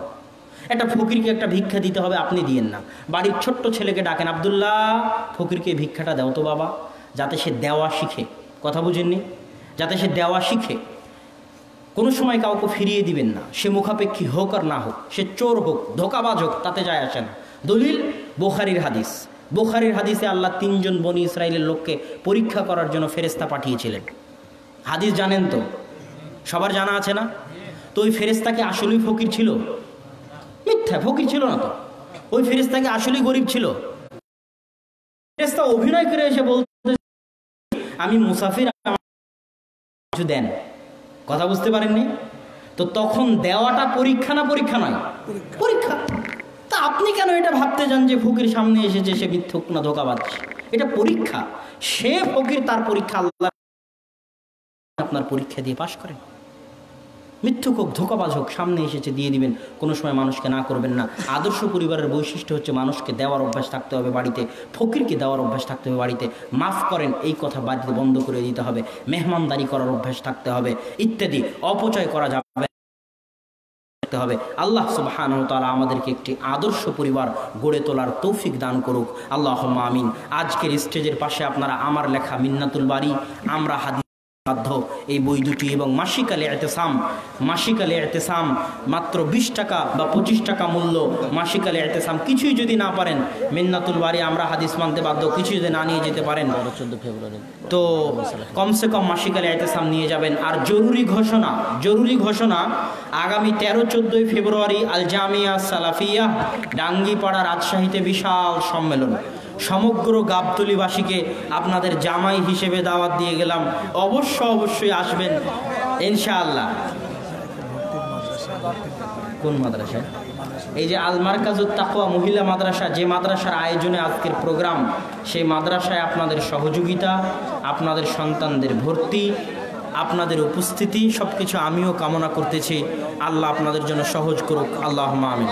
একটা ফকিরকে একটা ভিক্ষা দিতে হবে, আপনি দিয়েন না। বাড়ির ছোট্ট ছেলেকে ডাকেন, আবদুল্লাহ, ফকিরকে ভিক্ষাটা দাও তো বাবা। যাতে সে দেওয়া শিখে। কথা বুঝেননি? যাতে সে দেওয়া শিখে। কোনো সময় কাউকে ফিরিয়ে দিবেন না। সে মুখাপেক্ষী হোক আর না হোক, সে চোর হোক, ধোকাবাজ হোক, তাতে যায় আসে না। দলিল, বোখারির হাদিস। বোখারির হাদিসে আল্লাহ তিনজন বনি ইসরায়েলের লোককে পরীক্ষা করার জন্য ফেরেস্তা পাঠিয়েছিলেন। হাদিস জানেন তো? সবার জানা আছে না? তো ওই ফেরেস্তাকে আসলেই ফকির ছিল? মিথ্যা ফকির ছিল না তো। ওই ফেরেস্তাকে আসলেই গরিব ছিল। ফেরেস্তা অভিনয় করে এসে বলতে আমি মুসাফির কিছু দেন। কথা বুঝতে পারেননি? তো তখন দেওয়াটা পরীক্ষা না পরীক্ষা নয়? পরীক্ষা। তা আপনি কেন এটা ভাবতে যান যে ফকির সামনে এসেছে সে মিথ্যুক না ধোকাবাজ? এটা পরীক্ষা। সে ফকির তার পরীক্ষা আল্লাহ আপনার পরীক্ষা দিয়ে পাশ করেন। মিথ্যুক হোক, ধোকাবাজ হোক, সামনে এসেছে, দিয়ে দিবেন। কোনো সময় মানুষকে না করবেন না। আদর্শ পরিবারের বৈশিষ্ট্য হচ্ছে মানুষকে দেওয়ার অভ্যাস থাকতে হবে বাড়িতে। ফকিরকে দেওয়ার অভ্যাস থাকতে হবে বাড়িতে। মাফ করেন, এই কথা বাড়িতে বন্ধ করে দিতে হবে। মেহমানদারি করার অভ্যাস থাকতে হবে, ইত্যাদি। অপচয় করা যাবে হবে। আল্লাহ সুবহান তালা আমাদেরকে একটি আদর্শ পরিবার গড়ে তোলার তৌফিক দান করুক। আল্লাহ আমিন। আজকের স্টেজের পাশে আপনারা আমার লেখা মিন্নাতুল বাড়ি আমরা হাদি বাধ্য এই বই দুটি এবং মাসিকালে এতেসাম। মাসিকালে এতেসাম মাত্র বিশ টাকা বা পঁচিশ টাকা মূল্য। মাসিকালে এতেসাম কিছুই যদি না পারেন মিন্নাতুল বাড়ি আমরা হাদিস মানতে বাধ্য কিছু যদি না নিয়ে যেতে পারেন ফেব্রুয়ারি। তো কমসে কম মাসিকালে এতেসাম নিয়ে যাবেন। আর জরুরি ঘোষণা জরুরি ঘোষণা আগামী তেরো চোদ্দোই ফেব্রুয়ারি আল জামিয়া সালাফিয়া ডাঙ্গিপাড়া রাজশাহীতে বিশাল সম্মেলন। সমগ্র গাবতলিবাসীকে আপনাদের জামাই হিসেবে দাওয়াত দিয়ে গেলাম। অবশ্য অবশ্যই আসবেন, ইনশাআল্লাহ। কোন মাদ্রাসায়? এই যে আল মার্কাজুত তাকওয়া মহিলা মাদ্রাসা, যে মাদ্রাসার আয়োজনে আজকের প্রোগ্রাম, সেই মাদ্রাসায় আপনাদের সহযোগিতা, আপনাদের সন্তানদের ভর্তি, আপনাদের উপস্থিতি সব কিছু আমিও কামনা করতেছি। আল্লাহ আপনাদের জন্য সহজ করুক। আল্লাহ আমিন।